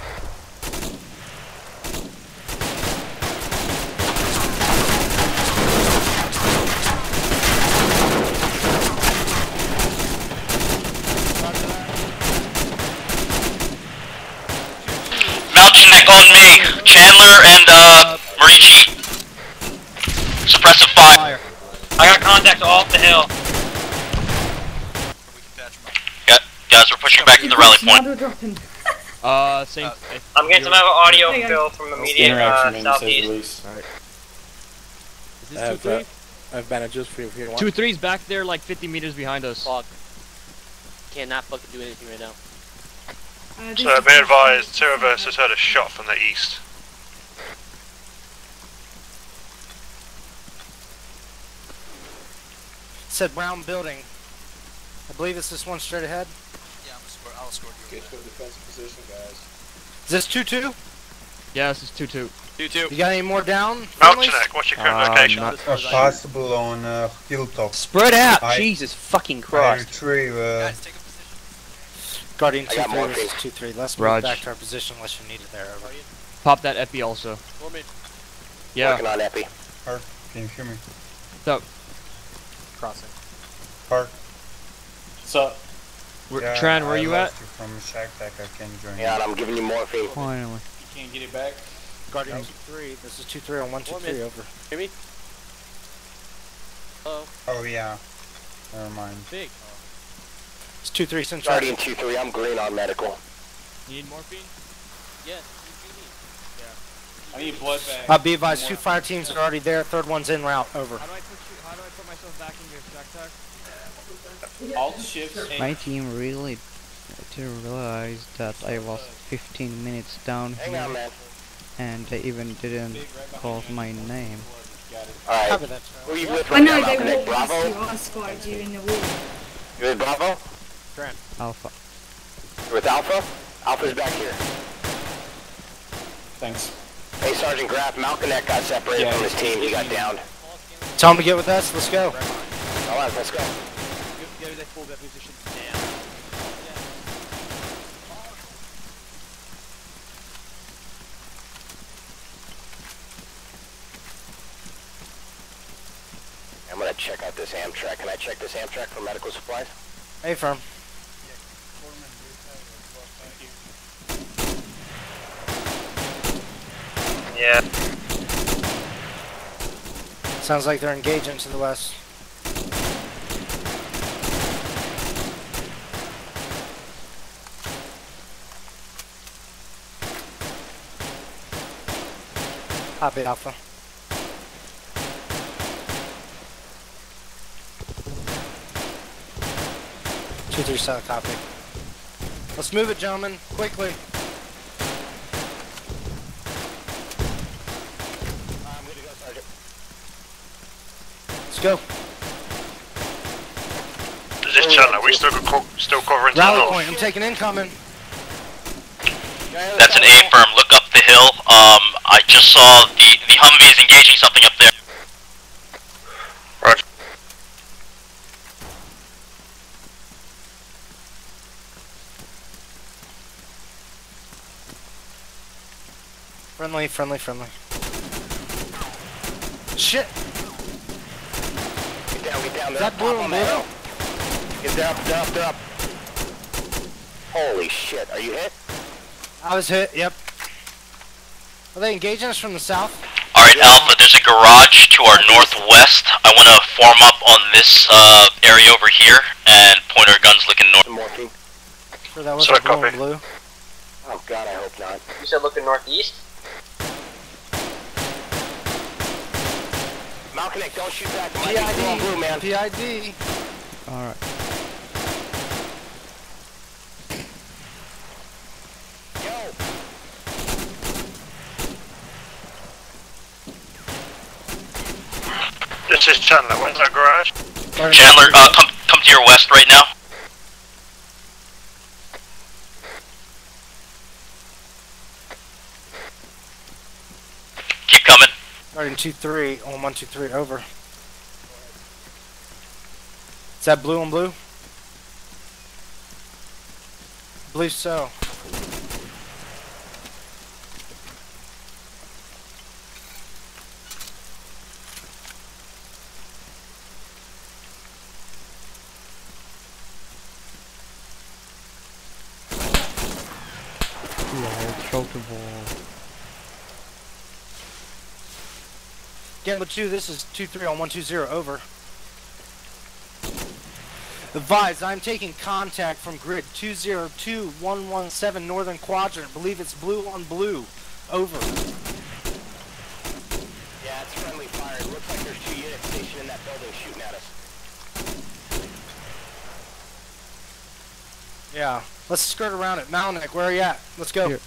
Malcanek on me. Chandler and uh, Morici. Suppressive fire. I got contact off the hill. Yeah, guys, we're pushing back to the rally point. Uh, same. I'm getting some audio Hang on. fill from immediate uh, southeast. Alright. Is this have, two uh, three? I have bandages for you if you want. Two threes back there, like 50 meters behind us. Fuck. Cannot fucking do anything right now. So, be advised, two of us has heard a shot from the east. Said round building. I believe it's this one straight ahead. Yeah, I'm escort, I'll escort you. Get to a defensive position, guys. Is this 2-2? Yeah, this is 2 2. 2 2. You got any more down? Malcanek, what's your current Uh, location? not- Uh, possible on uh, hilltop. Spread out! I- Jesus fucking I Christ. retrieve. Uh, Guardian I got 2-3 morphine. versus 2-3. Let's move back to our position unless you need it there. Over. Pop that epi also. Yeah. Working on epi. Park, can you hear me? So, Crossing. Park. So, where, Yeah, Tran, where I you at? you from Shack Pack, I can join yeah, you. I'm giving you morphine. Finally. You can't get it back. Guardian 2-3. This is 2-3 on 1-2-3. Over. Hear me? Hello? Oh yeah. Never mind. Big. It's 2-3 Central. Guardian 2-3, I'm green on medical. You need morphine? Yes. Yeah. I need blood bags. Uh, be advised, two fire teams are already there. Third one's in route. Over. How do I put you, how do I put myself back in your backpack? Alt shifts and My team really didn't realize that I was 15 minutes down Hang here on, and they even didn't call my name. Alright. Cover that. Who are I know they Malcolm? walked Bravo? past you. I spotted you in the wall. You with Bravo? Grant. Alpha. You with Alpha? Alpha's back here. Thanks. Hey, Sergeant Graff, Malcanek got separated Yeah. from his team. He got downed. Tell them to get with us. Let's go. Alright, let's go. Go to that position now. I'm gonna check out this Amtrak. Can I check this Amtrak for medical supplies? Hey, firm. Yeah. Sounds like they're engaging to the west. Happy Alpha. Two three seven copy. Let's move it, gentlemen, quickly. I'm to go, Sergeant. Let's go. This channel, we still co still covering Rally the point, I'm taking incoming. That's an A firm. Look up the hill. Um, I just saw the the Humvee is engaging something up there. Roger. Friendly, friendly, friendly. Shit. Get down, get down. Is that blue top and on the blue? hill. Get they're up, they're up, they're up. Holy shit, are you hit? I was hit. Yep. Are they engaging us from the south? Alright, Alpha, there's a garage to our northwest. I want to form up on this uh, area over here and point our guns looking north. Morphine. Or that was Sorry, a blue copy. and blue. Oh god, I hope not. You said looking northeast? Malcanek, don't shoot back. It might be blue on blue, man. PID. Alright. This is Chandler. Where's that garage? Chandler, uh, come come to your west right now. Keep coming. Starting two three on one two three over. Is that blue on blue? Believe so. Gamble 2, this is 2-3 on 120, over. Advise, I'm taking contact from grid 202117 northern quadrant. Believe it's blue on blue. Over. Yeah, it's friendly fire. It looks like there's two units stationed in that building shooting at us. Yeah. Let's skirt around it. Malnick, where are you at? Let's go. Here.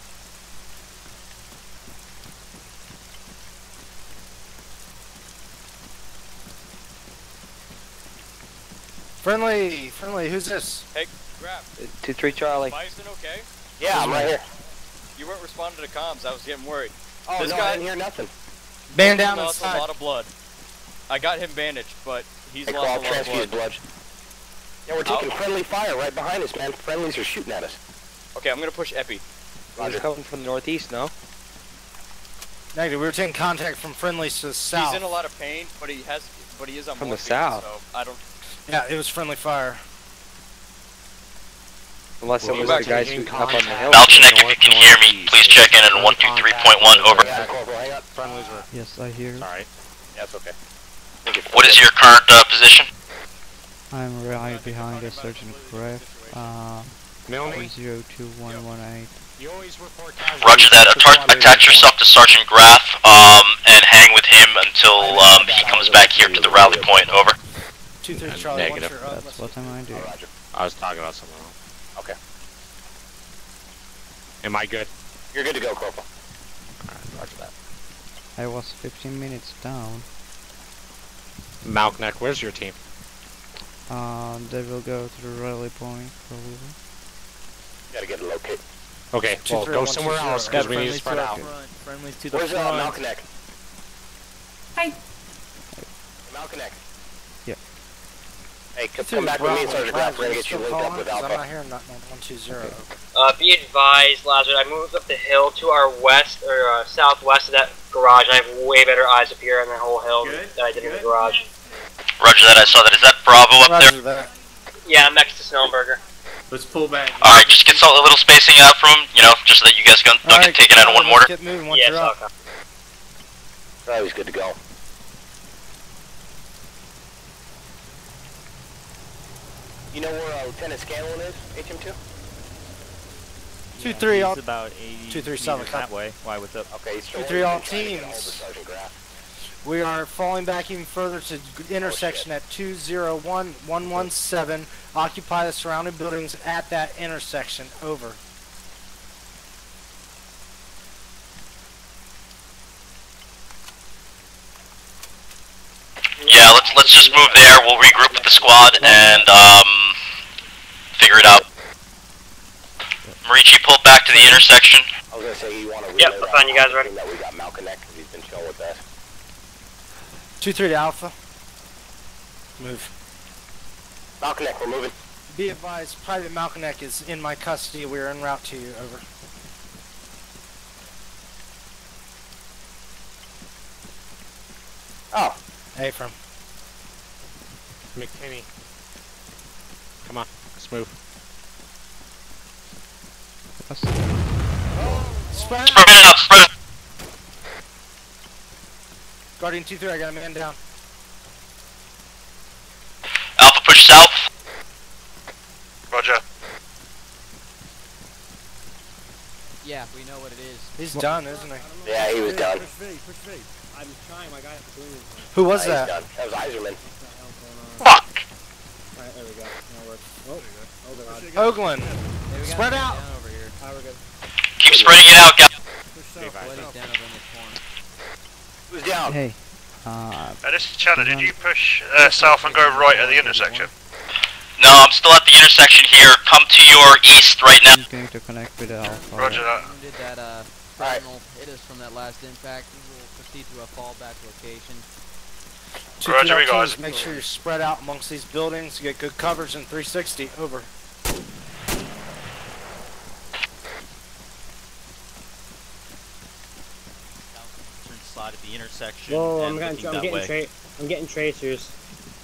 Friendly, friendly, who's this? Hey, Grab. Two three Charlie. Bison okay? Yeah, I'm right here. You weren't responding to comms. I was getting worried. Oh, this no, guy I didn't hear nothing. Man he's down lost inside. a lot of blood. I got him bandaged, but he's Hey, lost Crawl, a lot of blood. blood. Yeah, we're taking oh. friendly fire right behind us, man. Friendlies are shooting at us. Okay, I'm gonna push Epi. He's coming from the northeast, no? Negative, we were taking contact from friendlies to the south. He's in a lot of pain, but he has, but he is on From the morphine, south. So I don't. Yeah, it was friendly fire. Unless it was the guys taking shooting up on the hill. Malcanek, if you can hear me, please check in on 123.1, over. Yeah, Corporal, Friendlies were. Yes, I hear. Sorry. Yeah, it's okay. What is your current uh, position? I'm right behind the Sergeant Graff. Uh, Milne? 02118. You always report casualties. Roger that. Attach yourself to Sergeant Graff um, and hang with him until um, he comes back here to the rally point. Over. 2-3 Charlie, Negative. once you're That's what am I doing? I was talking about something wrong. Okay. Am I good? You're good to go, Corporal. Alright, roger that. I was 15 minutes down. Malcanek, where's your team? Uh, they will go to the rally point, probably. Gotta get a locate. Okay, Two, well, three, go one, somewhere two, zero. else because we need to Friendly spread to out. the front. Friendly to the Where's uh, front. Malcanek? Hi. Malcanek. Yeah. Hey, c- come back with me and Sergeant Graff. We're gonna get you linked up with I'm not Alpha. hearing nothing on 120. Uh, be advised, Lazarus, I moved up the hill to our west, or uh, southwest of that garage. I have way better eyes up here on that whole hill than I did in the garage. Roger that. I saw that. Is that Bravo up there? That. Yeah, I'm next to Snowburger. Let's pull back. All right, just get some, a little spacing out from him, you know, just so that you guys don't, don't Alright, get taken out in one mortar. Get moving once Yes, you're up. okay. He's good to go. You know where uh, Lieutenant Scanlon is, HM2? Two three all He's about 80 two, three, meters that way. Why, what's up? Okay, he's Two three all trying teams. ahold of Sergeant Graff. We are falling back even further to g- intersection at 201117. Occupy the surrounding buildings at that intersection. Over. Yeah, let's let's just move there. We'll regroup with the squad and um, figure it out. Morici, pull back to the intersection. I was gonna say you want to Yep, I'll find you guys ready. that we got Malcanek because he's been chill with that. Two three to Alpha. Move. Malcanek, we're moving. Be advised, Private Malcanek is in my custody. We're en route to you. Over. Oh. Hey, from. McKinney. Come on, let's move. Spread Spread it out, spread it. Guardian 2-3, I got a man down. Alpha push south. Roger. Yeah, we know what it is. He's done, isn't he? Yeah, he was done. I'm trying, my guy has to leave. Who was Uh, that? That was Iserman. Fuck! Alright, there we go. Now we're. Oh, oh god. Hoagland. Hey, we got Spread out. over here. Alright, we're good. Keep spreading it out, guys. Bloodies down over in this corner. Who's down? Hey, uh, Uh, this is Chandler. Did you push uh, south and go right at the intersection? No, I'm still at the intersection here. Come to your east right now. I'm going to connect with Alpha. Roger that. Did that, uh, sentinel hit us from that last impact. We will proceed to a fallback location. Two Roger, we guys. teams, Make sure you're spread out amongst these buildings. To get good coverage in 360. Over. side of the intersection. Whoa, and I'm getting, looking I'm getting, tra- I'm getting tracers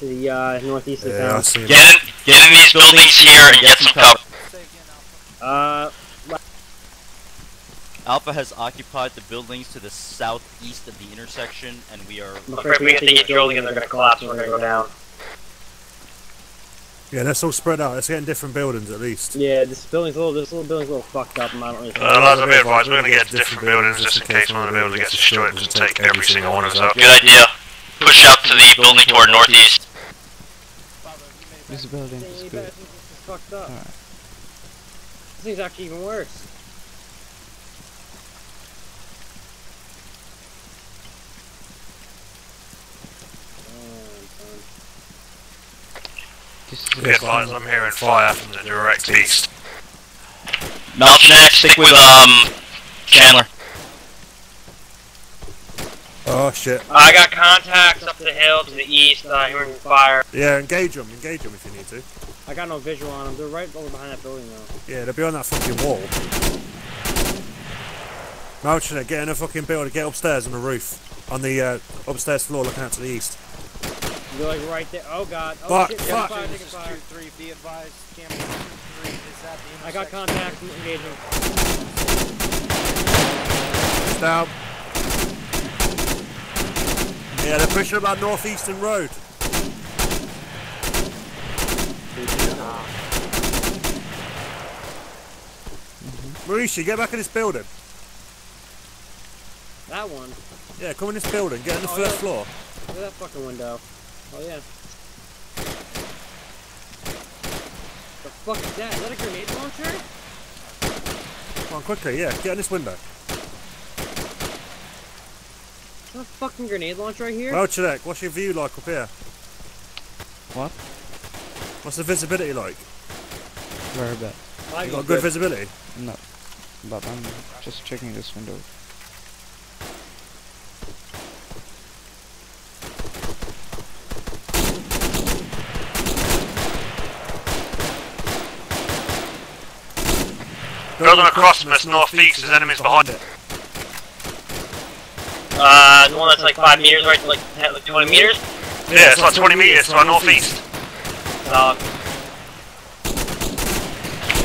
to the uh, northeast of Yeah, I town. see. Get in, get in these buildings here and get some cover. Uh, Alpha has occupied the buildings to the southeast of the intersection, and we are. I'm Afraid we get to each building and they're gonna collapse and we're gonna go down. Yeah, let's all spread out. Let's get in different buildings at least. yeah, this building's a little, this little building's a little fucked up, and I don't really. Uh, lads, I'll be advised, we're going to get to different buildings just in case one of the buildings gets destroyed and take every single one of us out. Good idea. Push out to the building toward northeast. This building This is thing good. is fucked up. Alright. This thing's actually even worse. Be advised, I'm hearing fire from the direct east. Malcanek, stick with um Chandler. Oh shit. I got contacts up the hill to the east, uh, hearing fire. Yeah, engage them. Engage them if you need to. I got no visual on them. They're right over behind that building though. Yeah, they'll be on that fucking wall. Malchina, get in a fucking building. Get upstairs on the roof. On the uh, upstairs floor looking out to the east. They're like right there. Oh god. Oh Fuck, shit, fuck. fire, taking fire. 2-3. Be advised. Camp 2-3 is at the I got contact contacts and engagement. Down. Yeah, they're pushing about northeastern road. Mm-hmm. Mauricio, get back in this building. That one. Yeah, come in this building. Get in the Oh, first yeah. floor. Look at that fucking window. Oh yeah. The fuck is that? Is that a grenade launcher? Come on, quickly. Yeah, get in this window. Is that a fucking grenade launcher right here? Malchidek, what's your view like up here? What? What's the visibility like? Very bad. I You got good visibility? No. But I'm just checking this window. Building across from us northeast, there's enemies behind it. Uh, the one that's like 5 meters, right? Like, like 20 meters? Yeah, it's like 20 metres to our northeast. Solid.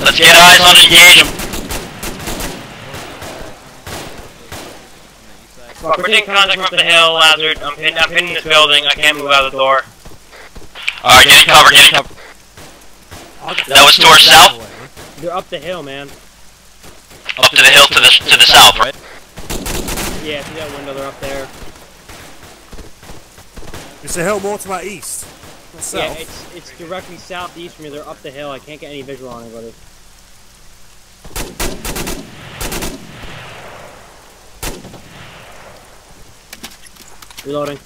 Let's get eyes on engagement. Fuck, we're taking contact from the hill, Lazard. I'm, pin I'm pinning this building. I can't move out of the door. Alright, getting cover, getting cover. That was to our south? They're up the hill, man. Up to the hill to the to the south, right? Yeah, through that window, they're up there. It's a hill more to my east. Not Yeah, it's it's directly southeast from me. They're up the hill. I can't get any visual on anybody. Reloading.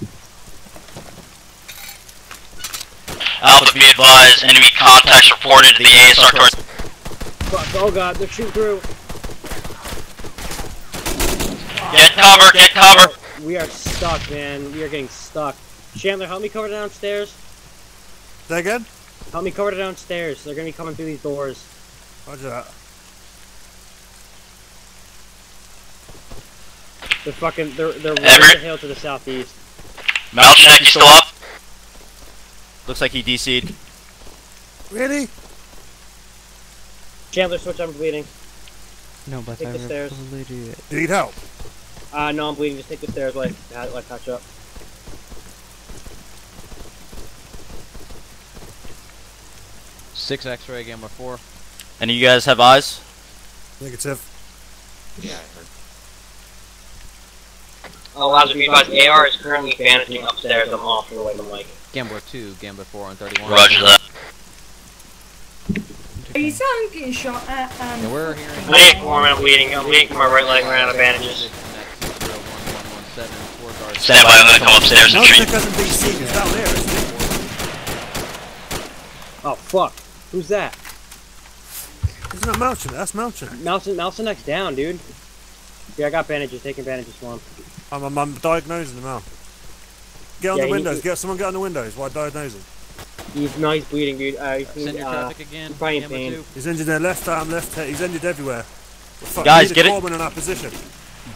Alpha, be advised, enemy contacts reported at the ASR oh god, they're shooting through. Get cover, get cover. We are stuck, man. We are getting stuck. Chandler, help me cover the downstairs. Say again? Help me cover downstairs. They're gonna be coming through these doors. Roger that. They're fucking. They're they're right the hill to the southeast. Malcheck, you still up? Looks like he DC'd. Really? Chandler, switch. I'm bleeding. No, but Take I the stairs. will do. Do you need help? Uh, no, I'm bleeding. Just take the stairs like like catch up. Six X-ray Gambler four. Any of you guys have eyes? Negative. Yeah, I heard. Oh, Lazar, be advised, AR is currently bandaging upstairs. I'm off for the way the mic. Gambler two. Gambler four on thirty-one. Roger that. Hey, someone getting shot at, um... Yeah, we're hearing. I need a foreman, I'm bleeding. I'm bleeding from my right leg, ran out of bandages. Stand by, I'm gonna come upstairs and treat. doesn't DC, it's down there, isn't it? Oh fuck! Who's that? Isn't that Malchin? That's Malchin. Nelson, Nelson next down, dude. Yeah, I got bandages. Taking bandages for him. I'm, I'm, I'm diagnosing him now. Get on Yeah, the windows. he- Get someone get on the windows. Why diagnose him? He's no, he's bleeding, dude. Uh, he's Send your uh, traffic again. He's probably in pain. He's injured there, left arm, left head. He's injured everywhere. Well, fuck, Guys, get a it- corpsman in our position.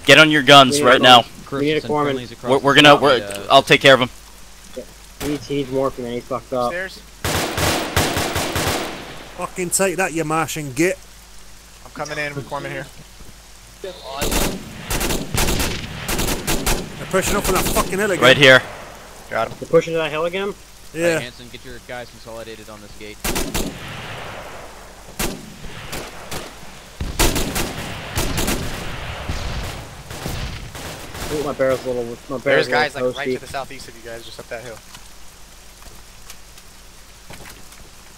Get on your guns We right need now. A- We need a corpsman. We're, we're gonna. We're, uh, I'll take care of him. He needs, he needs morphine and he's fucked up. Upstairs. Fucking take that, you Martian git. I'm coming in with Corman here. They're pushing up on that fucking hill again. Right here. Got him. They're pushing to that hill again. Yeah. Right, Hanson, get your guys consolidated on this gate. Ooh, my barrel's a little. My barrel's There's guys like little right to the southeast of you guys, just up that hill.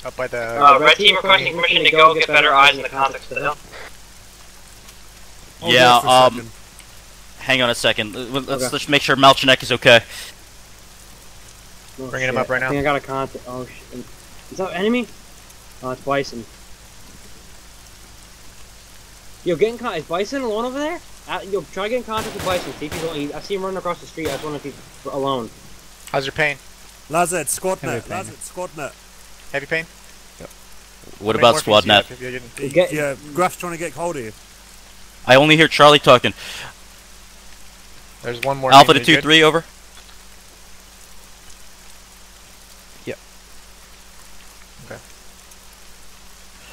Up by the. Uh, red team requesting permission to go get better eyes in the context of the hill. Hold yeah. there for a Um. second. Hang on a second. Let's Okay. let's make sure Malcanek is okay. Oh, Bringing him up right I now. think I got a contact. Oh shit. Is that enemy? Oh, it's Bison. Yo, get in con- is Bison alone over there? Uh, yo, try to get in contact with Bison. See if he's alone. I see him running across the street. I just wonder if he's alone. How's your pain? Lazard, squad Heavy net. pain. Lazard, squad net. Heavy pain? Yep. What How many about more squad pieces net? you're getting- He- yeah, Graff's trying to get hold of you. I only hear Charlie talking. There's one more. Alpha to two good? three over. Yep. Okay.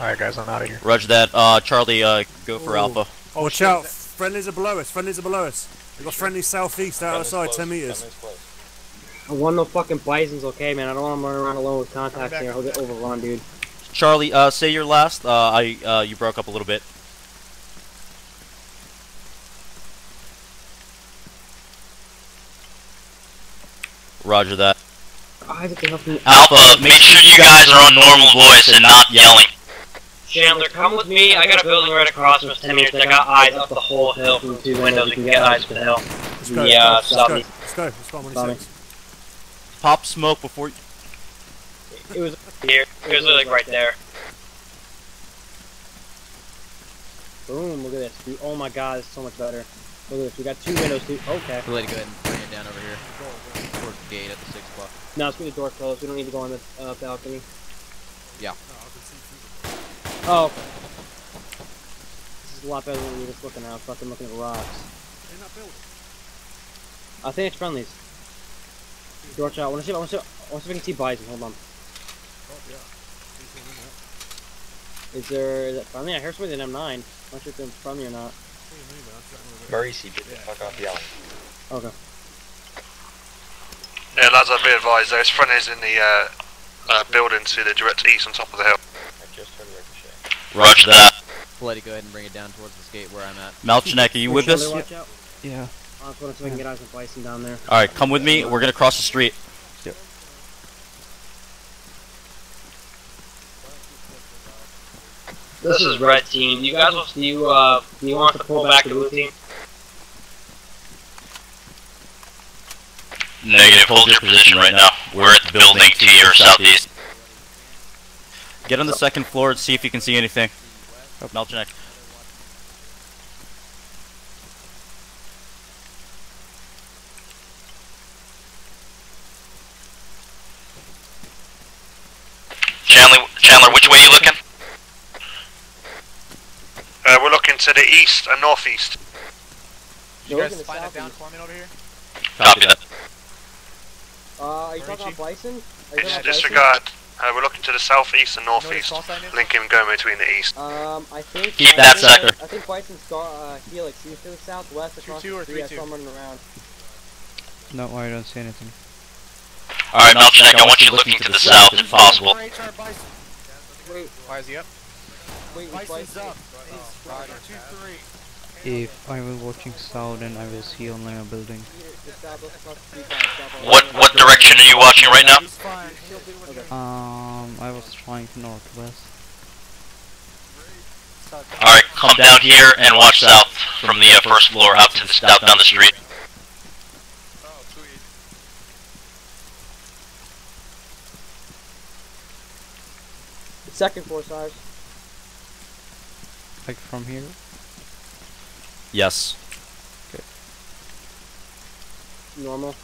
Alright, guys, I'm out of here. Roger that. Uh, Charlie, uh, go for Ooh. Alpha. Watch out. Friendlies are below us. Friendlies are below us. We've got friendly southeast out outside, 10 meters. I want no fucking Bison's okay, man. I don't want him running around alone with contacts here. He'll get overrun, dude. Charlie, uh, say your last. Uh, I uh, you broke up a little bit. Roger that. I have to help. Alpha, make sure you guys are on normal voice and not yelling. Chandler, come with me. I got a building right across from us. 10 meters. I got eyes up the whole hill from two windows. We can get eyes for the hill. Let's go. Yeah, let's go. southeast. Let's go. Let's go. I'm on Sorry. six. Pop smoke before. It was here. It was literally right there. Boom, look at this. Dude, oh my god, it's so much better. Look at this. We got two windows, too. Okay. We're ready to go ahead and bring it down over here. Towards the gate at the six o'clock. Now let's get the door closed. We don't need to go on the uh, balcony. Yeah. Oh, okay. This is a lot better than we were just looking at. I was fucking looking at rocks. They're not building. I think it's friendlies. Watch out. I want to see. I want to see. I want to see if I can see Bison. Hold on. Oh yeah. Is there? Is that friendly? I heard somebody in M9. I'm not sure if it's friendly or not. Maurice, get the fuck off yelling. Okay. Yeah, lads, I'd be advised there's friendlies in the uh, uh, building to the direct east on top of the hill. I just heard a ricochet. Roger that. We'll let it go ahead and bring it down towards this gate where I'm at. Malcanek, are you with us? Yeah. I just want to see if can get eyes on Bison down there. All right, come with me. We're gonna cross the street. This is red team. You guys, will- do you uh, you want to pull back the blue team? Negative, hold your position right now. We're at the building to your southeast. Get on the second floor and see if you can see anything. Malcanek. Chandler, Chandler, which way are you looking? Uh, we're looking to the east and northeast. You guys find it down for me over here? Copy that. Uh, are you talking about Bison? Are you talking It's about disregard. Uh, we're looking to the southeast and northeast. Lincoln going between the east. Um, I think. Keep I that think, sector. I think Bison's got uh, helix. He's to the southwest across two the or street. I three saw him running around. No, I don't see anything. Alright, Malcanek, I want you looking to the south if possible. Wait, Why is he up? wait, is Bison's Bison? up. Roger. Two, three. If I will watching south, then I will see only a building. The southwest across the street, guys, southwest. What what direction are you watching right now? Um, I was trying northwest. Alright, come down here and watch south from the uh, first floor out to the south down the street. Second floor, Sarge. Like from here? Yes. Okay. Normal.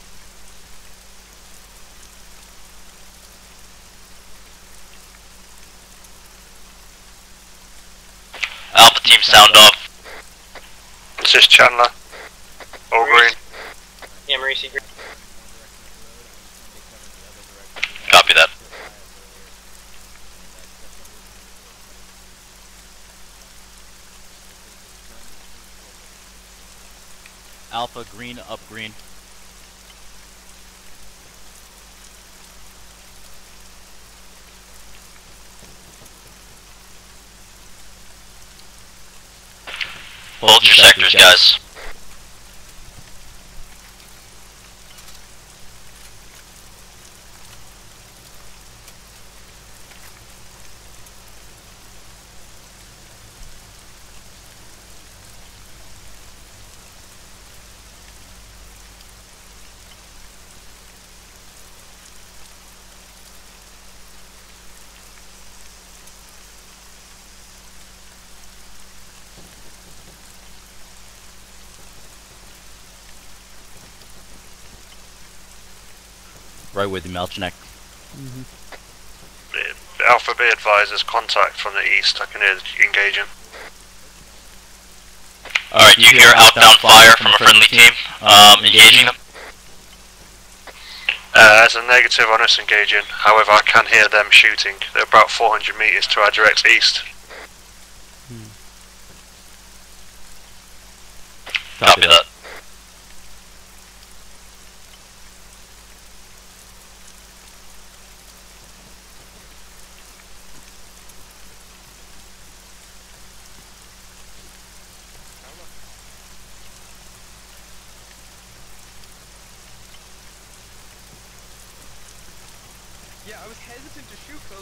Alpha team sound off. This is Chandler. All green. Yeah, Morici. Green. Copy that. Alpha green up green. Hold your sectors, guys. Right with you, Malcanek. Alpha B advisors contact from the east. I can hear you engaging. Alright, you hear outbound fire from a friendly team. Um, engaging them. Uh, as a negative on us engaging. However, I can hear them shooting. They're about 400 meters to our direct east. Copy that. Yeah, I was hesitant to shoot because I was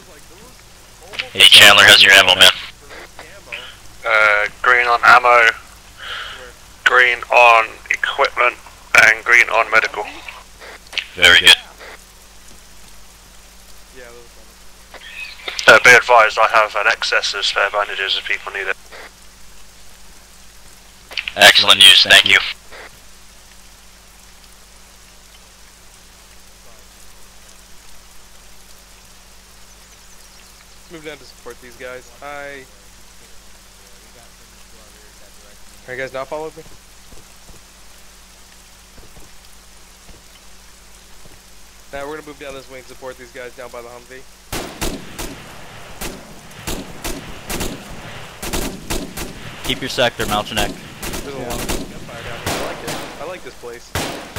like, there was almost. Hey, Chandler, how's your ammo, man? Uh, green on ammo, green on equipment, and green on medical. Very good. Uh, be advised, I have an excess of spare bandages if people need it. Excellent news, thank you. Let's move down to support these guys. Hi. Are you guys not following me? Now we're gonna move down this wing, support these guys down by the Humvee. Keep your sector, Malcanek. There's a lot of gunfire down here. I like it. I like this place.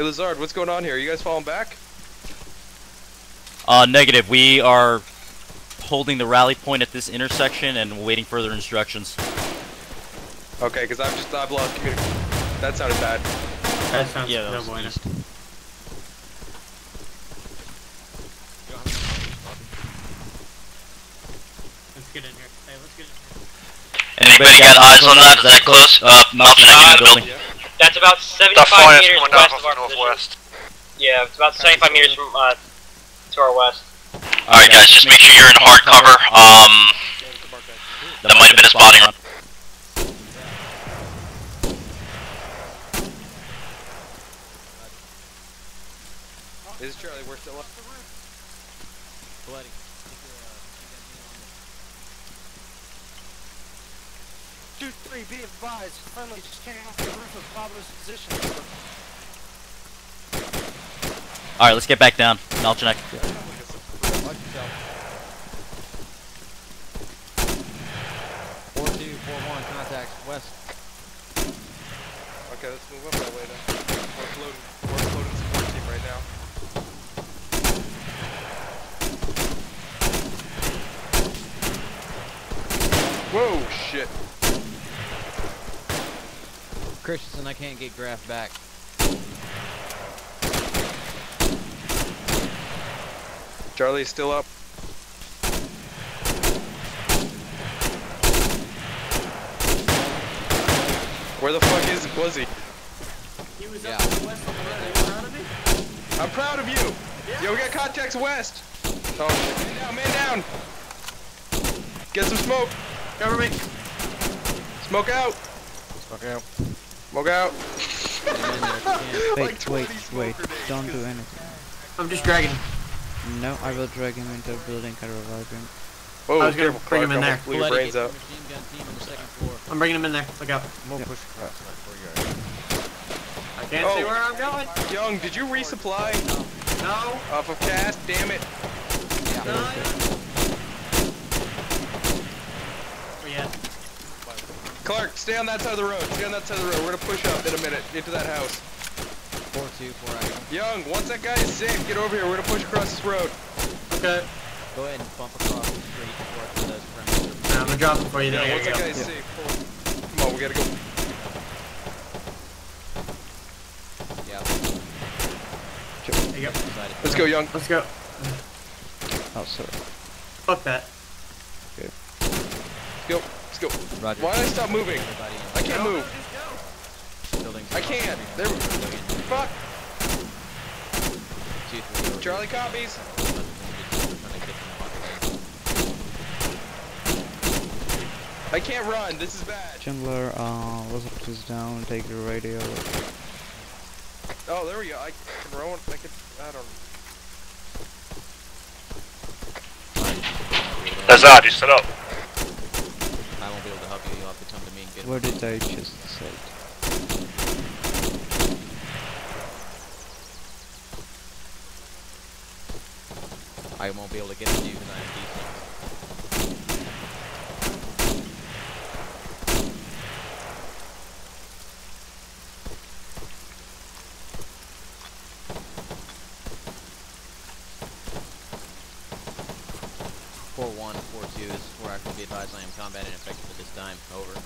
Hey Lazard, what's going on here? You guys falling back? Uh, negative. We are holding the rally point at this intersection and waiting for further instructions. Okay, because I've just I've lost communication. That sounded bad. That sounds Yeah, that no was bueno. Let's get in here. Hey, let's get in here. Anybody got eyes on that? Is that close? Uh, Malcanek in the building. That's about 75 meters coming down west off of our the position. Yeah, it's about 75 meters from uh, to our west. Alright guys, just make sure you're in hard cover. Um, that might have been a spotting run. This is Charlie, we're still up. Bloody. Three, be advised. Friendly just came off the roof of Pablo's position. Alright, let's get back down. Malcanek. Four two, four one, contact west. Okay, let's move up that way then. We're floating. We're floating support team right now. Whoa, shit. Christensen, I can't get Graff back. Charlie's still up. Where the fuck is was he? He was Yeah. up in the west of the. Are you proud of me? I'm proud of you. Yo, we got contacts west. Oh. Man down, man down. Get some smoke. Cover me. Smoke out. Smoke out. Smoke out. Wait, wait, wait. Don't do anything. I'm just dragging him. No, I will drag him into the building and revive him. Oh, Whoa, I was gonna careful, bring him in I there. almost blew your Bloody, brains out. the machine gun team on the second floor. I'm bringing him in there. Look out. We'll push across that for. I can't see Oh. where I'm going. Young, did you resupply No. off of cast? Damn it. No. Where you at? Clark, stay on that side of the road. Stay on that side of the road. We're gonna push up in a minute into that house. Four two, four action. Young, once that guy is safe, get over here. We're gonna push across this road. Okay. Go ahead and bump across the street towards those perimeter. I'm gonna drop him for you. Yeah, There once you that go. guy is safe, pull. Come on, we gotta go. Yeah. There you go. Let's go, Young. Let's go. Oh, sorry. Fuck that. Let's go. Let's go. Roger. Why did I stop moving? I can't move. I can't. There. Fuck. Two, three, over Charlie copies. I can't run. This is bad. Chandler, uh, Elizabeth is down. Take the radio. Oh, there we go. I can run. I can. I don't. Lazard, you still up? I won't be able to help you. You'll have to come to me and get Where did I just say? I won't be able to get to you because I am decent. Four one, four two is four actually be advised I am combat ineffective at this time. Over.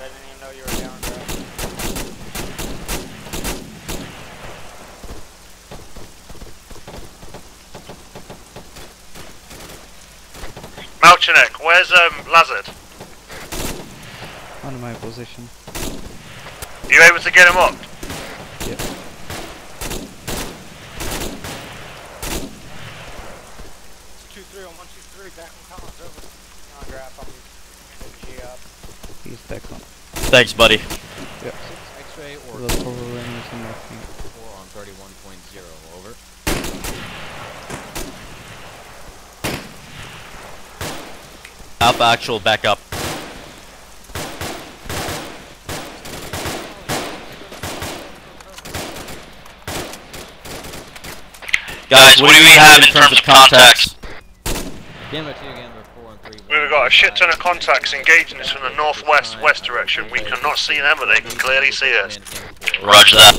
I didn't even know you were down, bro. Malcanek, where's um Lazard? On my position. Are you able to get him up? Yep. Two, three on one, two, three. Back in Collins. Over. On graph, I'm bringing up. He's back on. Thanks, buddy. Yeah. X-ray or The power line is nothing. four on thirty-one point zero. Over. Alpha actual back up. Guys, what do we have in terms of contacts? Gambler two, Gambler four and three. We've got a shit ton of contacts engaging us from the northwest west direction. We cannot see them, but they can clearly see us. Roger that.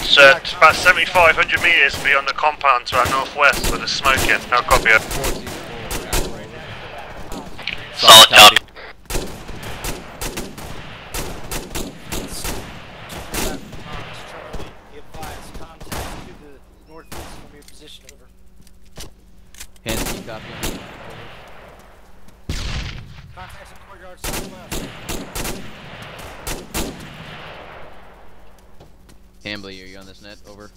So it's about 7,500 meters beyond the compound to our northwest where there's smoking. No copy. Solid copy. Be advised. Contact to the northeast from your position. Over. Hands keep copy. Hambly, are you on this net? Over.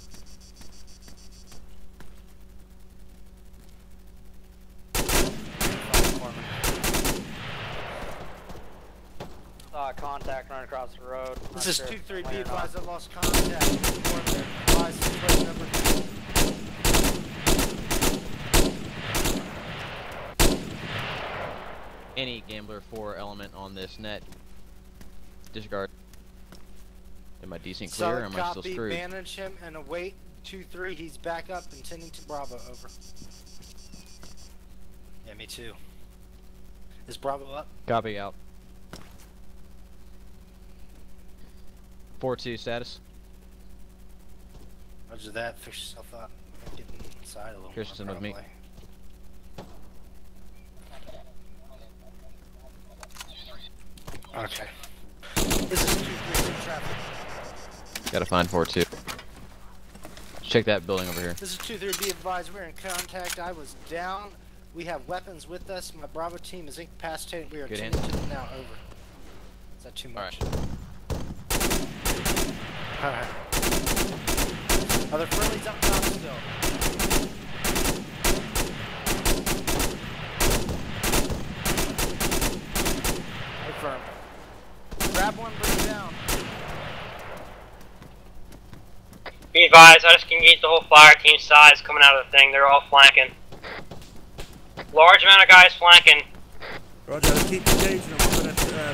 Saw a contact running across the road. Not This is sure if 2 3 it's B landed or not. advised I lost contact. Inform there. Advise situation number Any Gambler 4 element on this net. Disregard. Am I decent clear or am I still copy, screwed? manage him and await 2-3. He's back up, intending to Bravo, over. Yeah, me too. Is Bravo up? Copy out. 4-2 status. Roger that, fix yourself up. Get inside a little more, with me. probably. Okay. This is 2-3 traffic. Gotta find 4-2. Check that building over here. This is 2-3 be advised, we're in contact. I was down. We have weapons with us. My Bravo team is incapacitated. We are Good tending to them now, over. Is that too much? Alright. Are there friendlies up top still? Confirm. Grab one, bring it down. Be advised, I just engaged the whole fire team size coming out of the thing. They're all flanking. Large amount of guys flanking. Roger, keep engaging them. I'm gonna uh,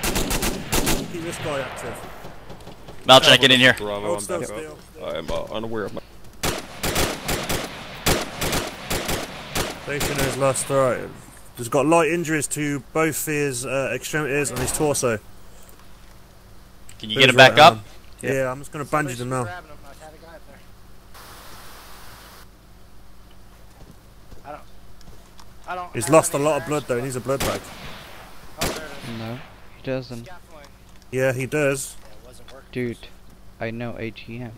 keep this guy active. Malchuk, get in here. Bravo, I'm back up. I'm uh, unaware of my. Stationer's lost. Alright. He's got light injuries to both his uh, extremities and his torso. Can you Who's get him back right up? arm. Yeah, I'm just gonna bandage him now. Him. I had a guy up there. I don't. I don't. He's lost a lot of blood though. He needs a blood bag. Oh, there it is. No, he doesn't. Yeah, he does. Yeah, it wasn't working. Dude, I know AGM.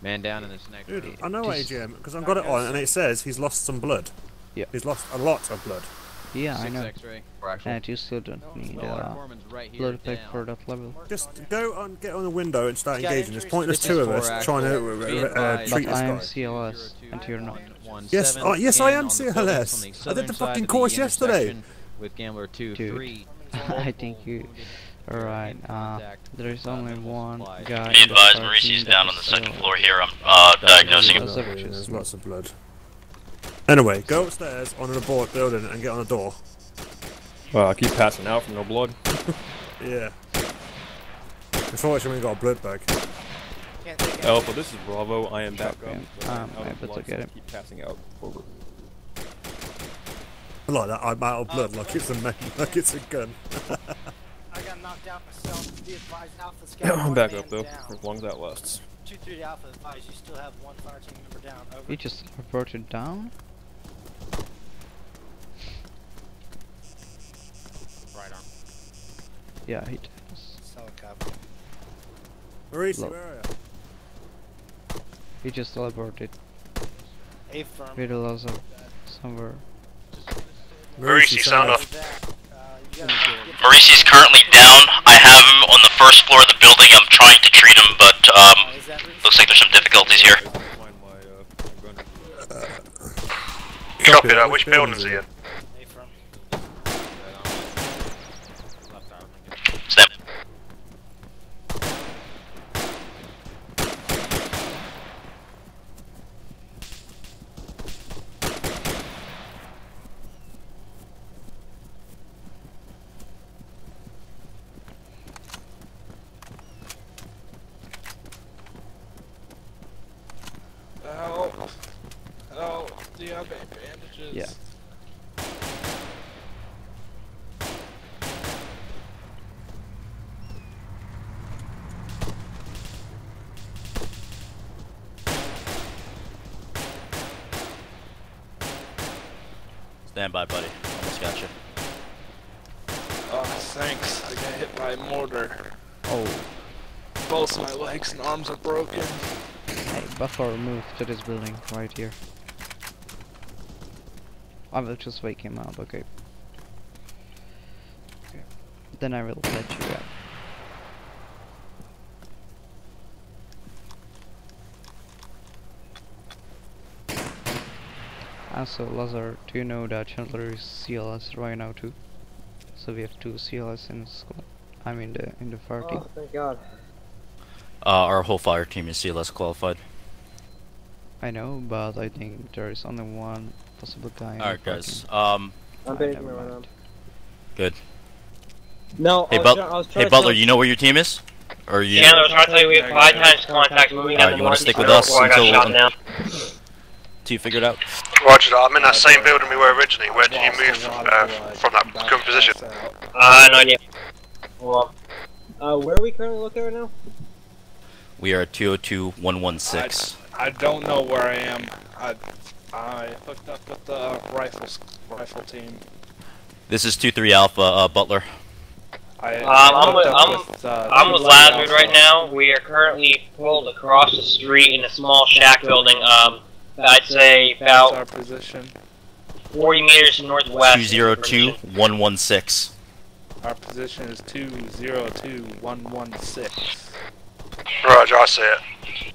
Man down in this next Dude. I know Just- AGM because I've got it on and it says he's lost some blood. Yeah. He's lost a lot of blood. Yeah, I know. X-ray. And you still don't need Well, our uh, right blood pack for that level. Just go on, get on the window and start engaging. There's pointless This two of us trying to uh, uh, treat But this I am guy. CLS, and you're not. Yes, oh, yes, I am CLS. I did the fucking course yesterday. With Gambler 2, Dude. 3. I think you. Alright, uh, there's only one guy. Be in advised, fire Mauricius team down on the second floor here. I'm uh, diagnosing him. Those are just- There's lots of blood. Anyway, go upstairs on an abort building and get on the door. Well, I keep passing out from no blood. Yeah. Unfortunately, we got a blood bag. Can't take it. Alpha, this is Bravo. I am back up. Okay, So I'm um, out I of better blood, get so. Keep passing out. Over. I like that. I'm out of blood, like it's a man, like it's a gun. I got knocked out myself. Be advised, Alpha's got I'm back up though, down. as long as that lasts. 2-3 Alpha advised, you still have one fire team member down. Over. You just reported down? Right arm. Yeah, he does. Solid copy. Maurice, where are you? He just teleported. A firm. Peter Lazo. Somewhere. Maurice, you sound off. Maurice is currently down. I have him on the first floor of the building. I'm trying to treat him, but um, looks like there's some difficulties here. Copy that. Which building's he in? A firm. Stand. Oh. Oh, do you have any bandages? Yeah. Stand by, buddy. Almost got you. Oh, thanks. I got hit by a mortar. Oh. Both my legs and arms are broken. Hey, Buffalo move to this building right here. I will just wake him up, okay. Okay. Then I will let you out. Also, Lazar, do you know that Chandler is CLS right now too? So we have two CLS in the squad. I mean the in the fire team. Oh, thank God. Uh, our whole fire team is CLS qualified. I know, but I think there is only one possible guy. Alright, guys. team. Um, I'm big never right mind. good. No, Hey, But- try- I was hey to Butler, tell- you know where your team is? Or you? Chandler, I was trying to tell you we have five times contact moving down Alright, you want to stick with us before I got until shot down. until you figure it out? Roger that. I'm in that same building we were originally. Where did you move uh, from that current position? Uh, no idea. Well, Uh, where are we currently located right now? We are at 202-116. I don't know where I am. I I hooked up with the rifles rifle team. This is 2-3 Alpha, uh, Butler. I, Um, I I'm with, up I'm, with, uh, I'm with Lazard right now. We are currently pulled across the street in a small shack building. Um, I'd say That's our about position. 40 meters northwest. 202-116. Our position is two zero two one one six. Roger, I see it.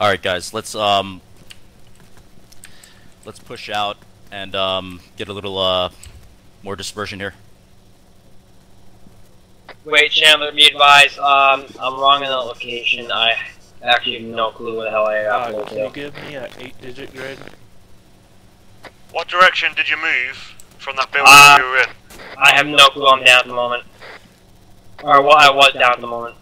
Alright guys, let's um let's push out and um get a little uh more dispersion here. Wait, Chandler, be advised. Um, I'm wrong in that location. I actually have no clue where the hell I am. Uh, can you give me an eight-digit grid? What direction did you move from that building Uh, you were in? I have no clue. I'm down at the moment. Or well, I was down at the moment.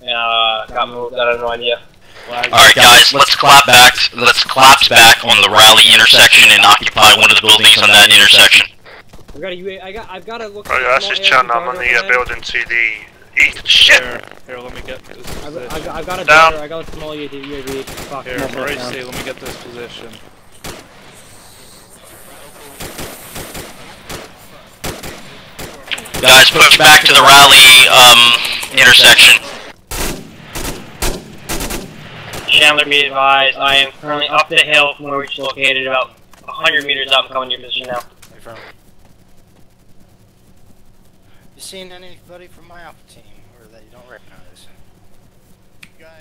Uh, got moved. I have no idea. Alright guys, let's clap back, let's collapse back on the rally intersection and occupy one of the buildings on that intersection. I've got a UA. I got. I've got to look. Roger, that's just Chandler. I'm on the uh, building to the east. Shit! Here, here, let me get this I've, position. I've, I've got a Down. daughter. I got a small UAV. Fuck. Here, nothing Maurice, down. let me get this position. Guys, push back to the rally, um, intersection. Chandler, be advised. I am currently up the hill from where we're just located, about 100 meters up, coming to your position now. You seen anybody from my Alpha team or that you don't recognize?